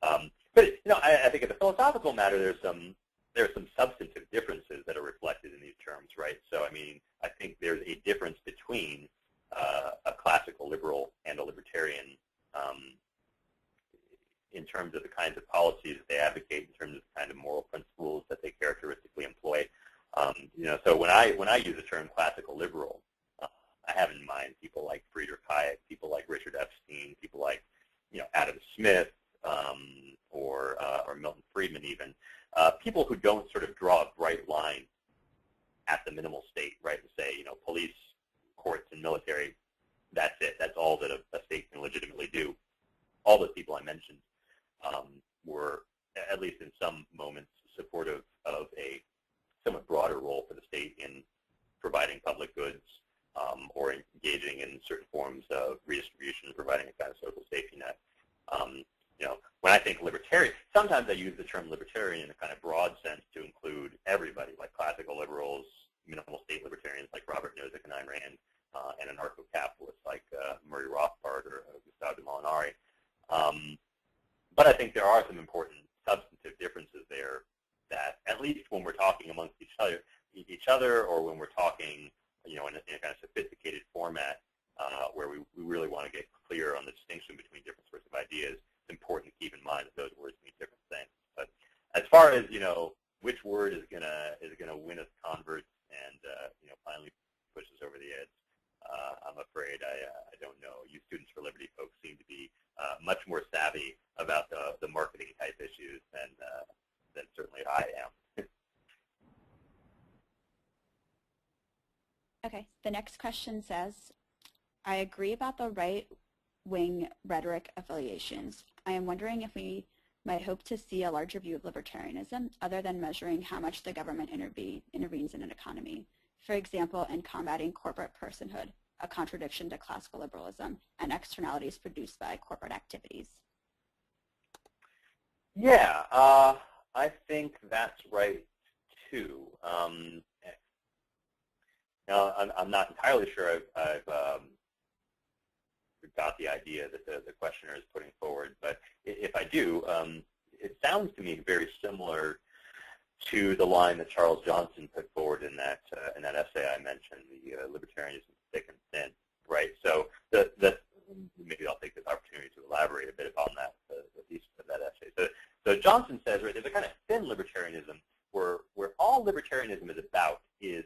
Speaker 2: Um, but you know, I, I think at the philosophical matter, there's some there are some substantive differences that are reflected in these terms, right? So, I mean, I think there's a difference between uh, a classical liberal and a libertarian um, in terms of the kinds of policies that they advocate, in terms of the kind of moral principles that they characteristically employ. Um, you know, so when I when I use the term classical liberal, uh, I have in mind people like Friedrich Hayek, people like Richard Epstein, people like you know Adam Smith, um, or uh, or Milton Friedman even, uh, people who don't sort of draw a bright line at the minimal state, right, and say, you know, police, courts, and military, that's it. That's all that a, a state can legitimately do. All those people I mentioned um, were, at least in some moments, supportive of a somewhat broader role for the state in providing public goods um, or engaging in certain forms of redistribution, providing a kind of social safety net. Um, you know, when I think libertarian, sometimes I use the term libertarian in a kind of broad sense to include everybody, like classical liberals, minimal state libertarians like Robert Nozick and Ayn Rand, uh, and anarcho-capitalists like uh, Murray Rothbard or uh, Gustavo de Molinari. Um, but I think there are some important substantive differences there that, at least when we're talking amongst each other, each other, or when we're talking, you know, in a, in a kind of sophisticated format, uh, where we, we really want to get clear on the distinction between different sorts of ideas, important to keep in mind that those words mean different things. But as far as you know, which word is gonna is gonna win us converts and uh, you know finally push us over the edge, uh, I'm afraid I uh, I don't know. You Students for Liberty folks seem to be uh, much more savvy about the the marketing type issues than uh, than certainly I am.
Speaker 1: Okay, the next question says, I agree about the right-wing rhetoric affiliations. I am wondering if we might hope to see a larger view of libertarianism other than measuring how much the government intervene, intervenes in an economy. For example, in combating corporate personhood, a contradiction to classical liberalism, and externalities produced by corporate activities.
Speaker 2: Yeah, uh, I think that's right too. Um, now, I'm, I'm, not entirely sure I've, I've um, got the idea that the, the, questioner is putting forward, but if I do, um, it sounds to me very similar to the line that Charles Johnson put forward in that uh, in that essay I mentioned, the uh, libertarianism thick and thin, right? So the, the maybe I'll take this opportunity to elaborate a bit upon that the, the thesis of that essay. So, so Johnson says, right, there's a kind of thin libertarianism where where all libertarianism is about is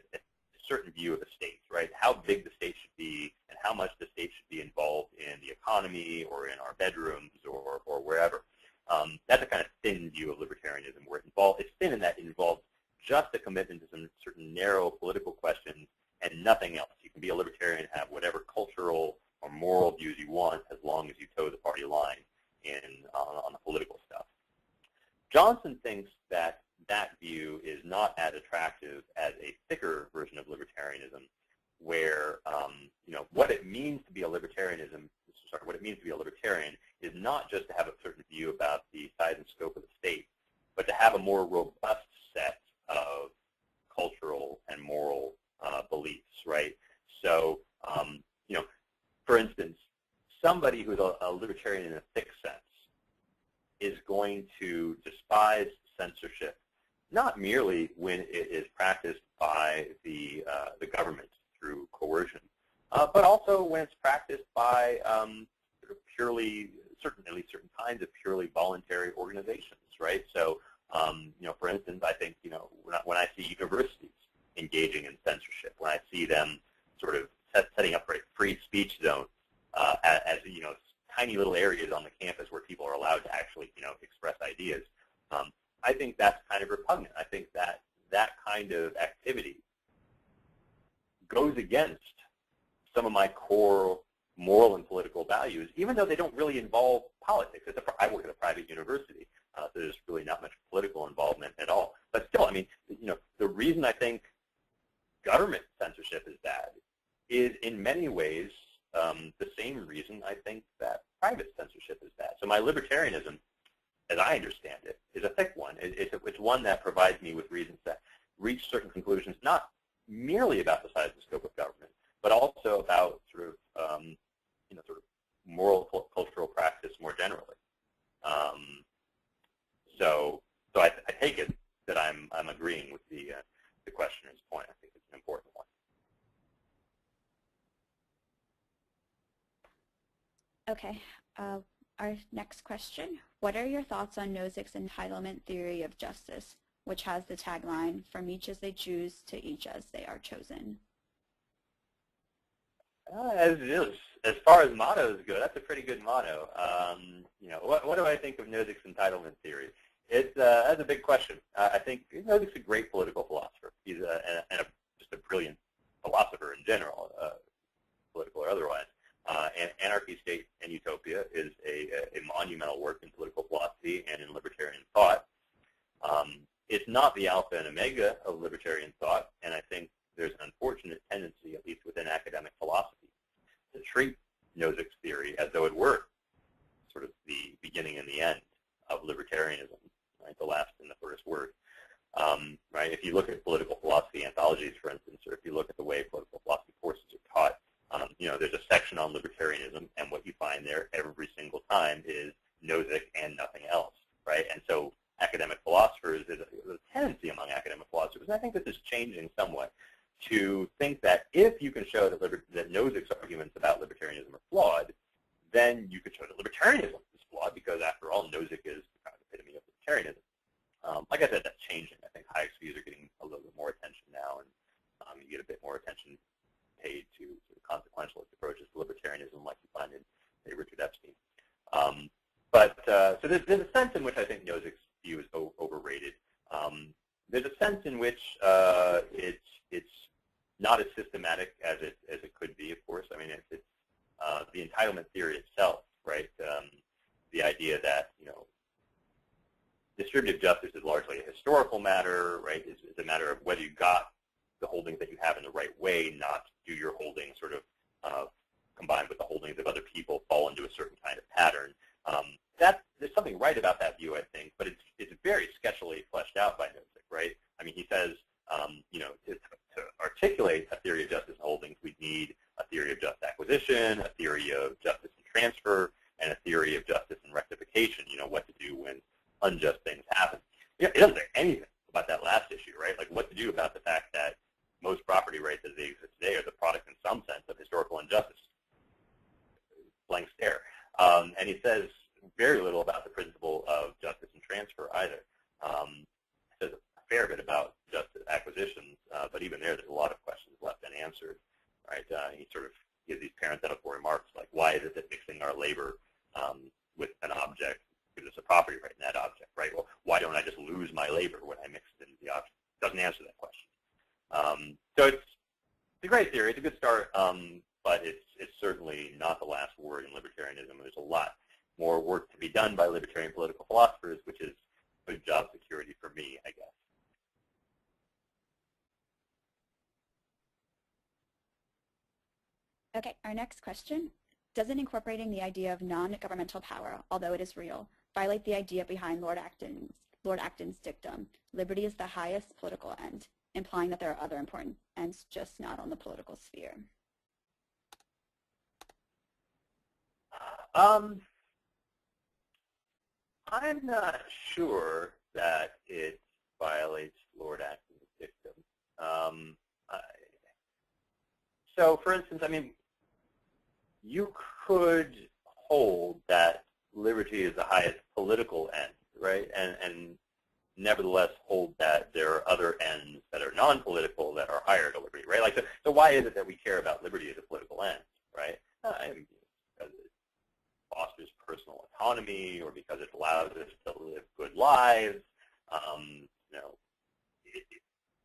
Speaker 2: certain view of the state, right? How big the state should be and how much the state should be involved in the economy or in our bedrooms or, or wherever. Um, that's a kind of thin view of libertarianism where it involves, it's thin in that it involves just a commitment to some certain narrow political questions and nothing else. You can be a libertarian and have whatever cultural or moral views you want as long as you toe the party line in, uh, on the political stuff. Johnson thinks that that view is not as attractive as a thicker version of libertarianism, where um, you know what it means to be a libertarianism, sorry, what it means to be a libertarian is not just to have a certain view about the size and scope of the state, but to have a more robust set of cultural and moral uh, beliefs, right? So, um, you know, for instance, somebody who's a, a libertarian in a thick sense is going to despise censorship not merely when it is practiced by the, uh, the government through coercion, uh, but also when it's practiced by um, sort of purely, certain, at least certain kinds of purely voluntary organizations, right? So, um, you know, for instance, I think, you know, when I, when I see universities engaging in censorship, when I see them sort of set, setting up free speech zones uh, as, as, you know, tiny little areas on the campus where people are allowed to actually, you know, express ideas. Um, I think that's kind of repugnant. I think that that kind of activity goes against some of my core moral and political values, even though they don't really involve politics. It's a, I work at a private university, uh, so there's really not much political involvement at all. But still, I mean, you know, the reason I think government censorship is bad is in many ways um, the same reason I think that private censorship is bad. So my libertarianism as I understand it, is a thick one. It, it's, it's one that provides me with reasons to reach certain conclusions, not merely about the size and scope of government, but also about sort of, um, you know, sort of moral cultural practice more generally. Um, so, so I, I, take it that I'm I'm agreeing with the uh, the questioner's point. I think it's an important one.
Speaker 1: Okay. Uh, our next question, what are your thoughts on Nozick's entitlement theory of justice, which has the tagline, from each as they choose to each as they are chosen?
Speaker 2: Uh, as, as far as mottos go, that's a pretty good motto. Um, you know, what, what do I think of Nozick's entitlement theory? It's uh, that's a big question. Uh, I think Nozick's a great political philosopher. He's a, and, a, just a brilliant philosopher in general, uh, political or otherwise. Uh, and Anarchy, State, and Utopia is a, a, monumental work in political philosophy and in libertarian thought. Um, it's not the alpha and omega of libertarian thought, and I think there's an unfortunate tendency, at least within academic philosophy, to treat Nozick's theory as though it were sort of the beginning and the end of libertarianism, right? The last and the first word. Um, right? If you look at political philosophy anthologies, for instance, or if you look at the way political philosophy courses are taught, um, you know, there's a section on libertarianism, and what you find there every single time is Nozick and nothing else, right? And so academic philosophers, there's a, there's a tendency among academic philosophers, and I think this is changing somewhat, to think that if you can show that, liber- that Nozick's arguments about libertarianism are flawed, then you could show that libertarianism is flawed because, after all, Nozick is the kind of epitome of libertarianism. Um, like I said, that's changing. I think Hayek's views are getting a little bit more attention now, and um, you get a bit more attention paid to sort of consequentialist approaches to libertarianism like you find in, say, Richard Epstein. Um, but uh, so there's, there's, a sense in which I think Nozick's view is overrated. Um, there's a sense in which uh, it's it's not as systematic as it as it could be. Of course, I mean it's, it's uh, the entitlement theory itself, right? Um, the idea that you know distributive justice is largely a historical matter, right? It's, it's, a matter of whether you got the holdings that you have in the right way, not do your holdings sort of uh, combined with the holdings of other people fall into a certain kind of pattern. Um, that, there's something right about that view, I think, but it's, it's very sketchily fleshed out by Nozick, right? I mean, he says, um, you know, to, to articulate a theory of justice holdings, we need a theory of just acquisition, a theory of justice and transfer, and a theory of justice and rectification, you know, what to do when unjust things happen. You know, it doesn't say anything about that last issue, right? Like what to do about the fact that most property rights as they exist today are the product in some sense of historical injustice. Blank stare. Um, and he says very little about the principle of justice and transfer either. Um, says a fair bit about justice acquisitions, uh, but even there, there's a lot of questions left unanswered. Right? Uh, he sort of gives these parenthetical remarks like, why is it that mixing our labor um, with an object gives us a property right in that object, right? Well, why don't I just lose my labor when I mix it into the object? Doesn't answer that question. Um, so it's, it's a great theory. It's a good start, um, but it's, it's certainly not the last word in libertarianism. There's a lot more work to be done by libertarian political philosophers, which is good job security for me, I guess.
Speaker 1: Okay, our next question. Doesn't incorporating the idea of non-governmental power, although it is real, violate the idea behind Lord Acton's, Lord Acton's dictum, liberty is the highest political end, implying that there are other important ends, just not on the political sphere?
Speaker 2: Um, I'm not sure that it violates Lord Acton's dictum. Um, I, so, for instance, I mean, you could hold that liberty is the highest political end, right? And, and nevertheless hold that there are other ends that are non-political that are higher to liberty, right? Like, so, so why is it that we care about liberty as a political end, right? Uh, because it fosters personal autonomy or because it allows us to live good lives. Um, you know,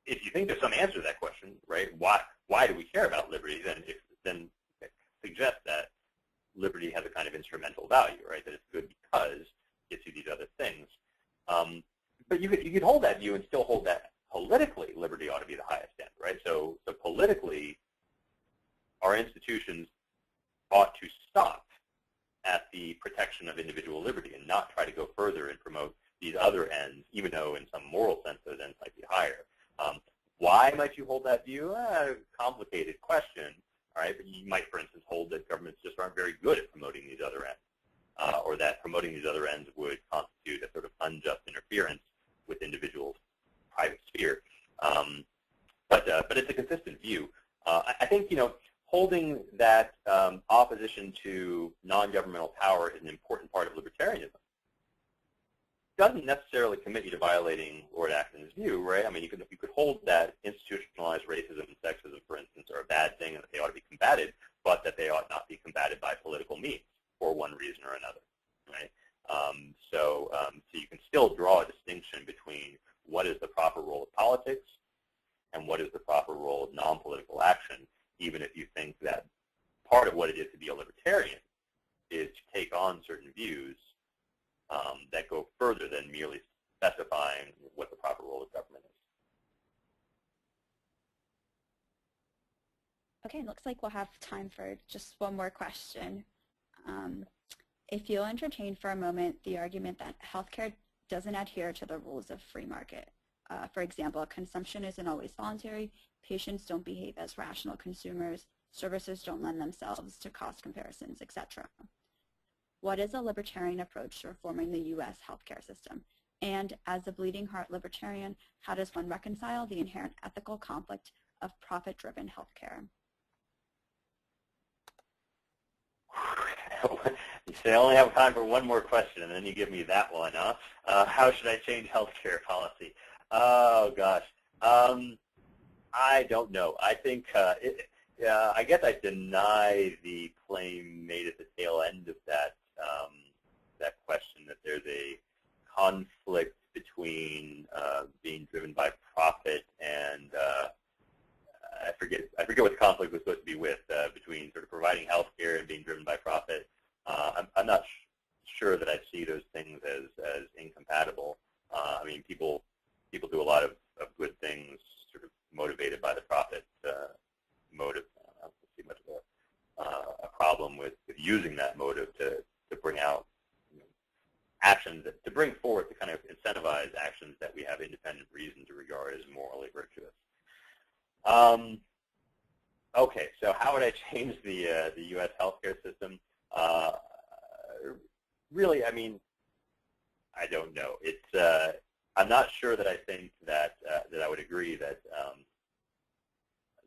Speaker 2: if you think there's some answer to that question, right? Why why do we care about liberty? Then if, then suggest that liberty has a kind of instrumental value, right? That it's good because it gets you these other things. Um, but you could, you could hold that view and still hold that politically liberty ought to be the highest end, right? So, so politically, our institutions ought to stop at the protection of individual liberty and not try to go further and promote these other ends, even though in some moral sense those ends might be higher. Um, why might you hold that view? Uh, complicated question. All right, but you might, for instance, hold that governments just aren't very good at promoting these other ends, uh, or that promoting these other ends would constitute a sort of unjust interference with individuals' private sphere. Um, but uh, but it's a consistent view. Uh, I, think you know holding that um, opposition to non-governmental power is an important part of libertarianism doesn't necessarily commit you to violating Lord Acton's view, right? I mean, you could you could hold that institutionalized racism and sexism, for instance, are a bad thing and that they ought to be combated, but that they ought not be combated by political means for one reason or another, right? Um, so, um, so you can still draw a distinction between what is the proper role of politics and what is the proper role of non-political action, even if you think that part of what it is to be a libertarian is to take on certain views um, that go further than merely specifying what the proper role of government is.
Speaker 1: Okay, looks like we'll have time for just one more question. Um, if you'll entertain for a moment the argument that healthcare doesn't adhere to the rules of free market. Uh, for example, consumption isn't always voluntary, patients don't behave as rational consumers, services don't lend themselves to cost comparisons, etc. What is a libertarian approach to reforming the U.S. healthcare system? And as a bleeding heart libertarian, how does one reconcile the inherent ethical conflict of profit-driven healthcare?
Speaker 2: you say I only have time for one more question, and then you give me that one, huh? Uh, how should I change healthcare policy? Oh, gosh. Um, I don't know. I think, uh, it, uh, I guess I deny the claim made at the tail end of that, um, that question that there's a conflict between uh, being driven by profit and uh, I forget I forget what the conflict was supposed to be with uh, between sort of providing health care and being driven by profit. Uh, I'm, I'm not sure that I see those things as as incompatible. Uh, I mean, people people do a lot of, of good things sort of motivated by the profit uh, motive. I don't see much of a, uh, a problem with, with using that motive to, to bring out you know, actions, that, to bring forth to kind of incentivize actions that we have independent reason to regard as morally virtuous. Um, okay, so how would I change the uh, the U.S. healthcare system? Uh, really, I mean, I don't know. It's uh, I'm not sure that I think that uh, that I would agree that um,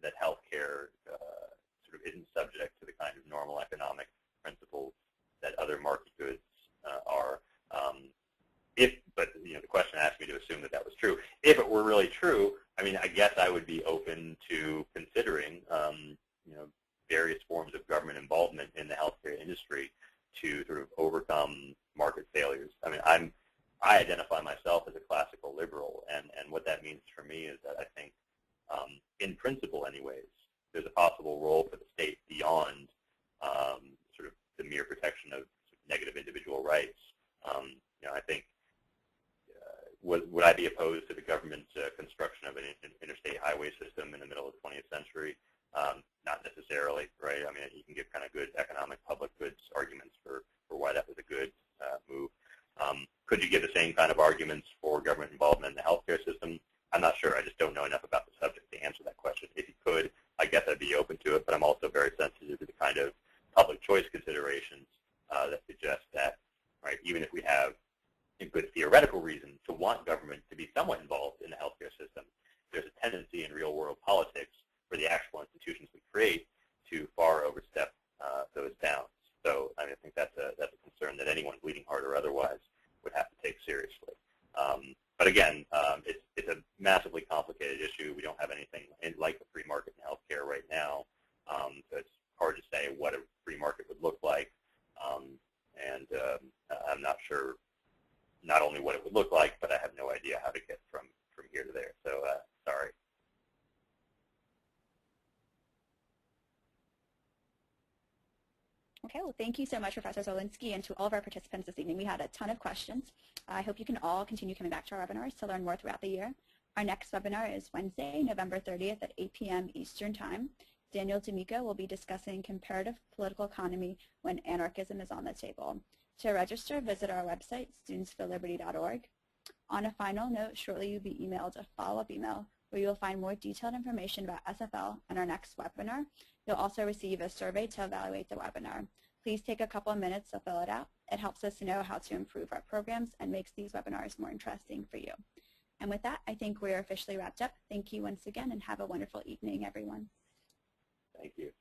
Speaker 2: that healthcare uh, sort of isn't subject to the kind of normal economic principles that other market goods uh, are. Um, if, but you know, the question asked me to assume that that was true. If it were really true, I mean, I guess I would be open to considering, um, you know, various forms of government involvement in the healthcare industry to sort of overcome market failures. I mean, I'm, I identify myself as a classical liberal, and, and what that means for me is that I think, um, in principle anyways, there's a possible role for the state beyond um, sort of the mere protection of negative individual rights. Um, you know, I think would, would I be opposed to the government uh, construction of an interstate highway system in the middle of the 20th century? Um, not necessarily, right? I mean, you can give kind of good economic public goods arguments for, for why that was a good uh, move. Um, could you give the same kind of arguments for government involvement in the healthcare system? I'm not sure. I just don't know enough about the subject to answer that question. If you could, I guess I'd be open to it, but I'm also very sensitive to the kind of public choice considerations uh, that suggest that, right, even if we have a good theoretical reason to want government to be somewhat involved in the healthcare system. There's a tendency in real-world politics for the actual institutions we create to far overstep uh, those bounds. So I, mean, I think that's a, that's a concern that anyone bleeding heart or otherwise would have to take seriously. Um, but again, um, it's, it's a massively complicated issue. We don't have anything in, like the free market in healthcare right now. Um, so it's hard to say what a free market would look like. Um, and um, I'm not sure not only what it would look like, but I have no idea how to get from, from here to there. So uh, sorry.
Speaker 1: Okay, well, thank you so much, Professor Zwolinski, and to all of our participants this evening. We had a ton of questions. I hope you can all continue coming back to our webinars to learn more throughout the year. Our next webinar is Wednesday, November 30th at 8 p.m. Eastern Time. Daniel D'Amico will be discussing comparative political economy when anarchism is on the table. To register, visit our website, studentsforliberty.org. On a final note, shortly you'll be emailed a follow-up email where you'll find more detailed information about SFL and our next webinar. You'll also receive a survey to evaluate the webinar. Please take a couple of minutes to fill it out. It helps us to know how to improve our programs and makes these webinars more interesting for you. And with that, I think we're officially wrapped up. Thank you once again and have a wonderful evening, everyone.
Speaker 2: Thank you.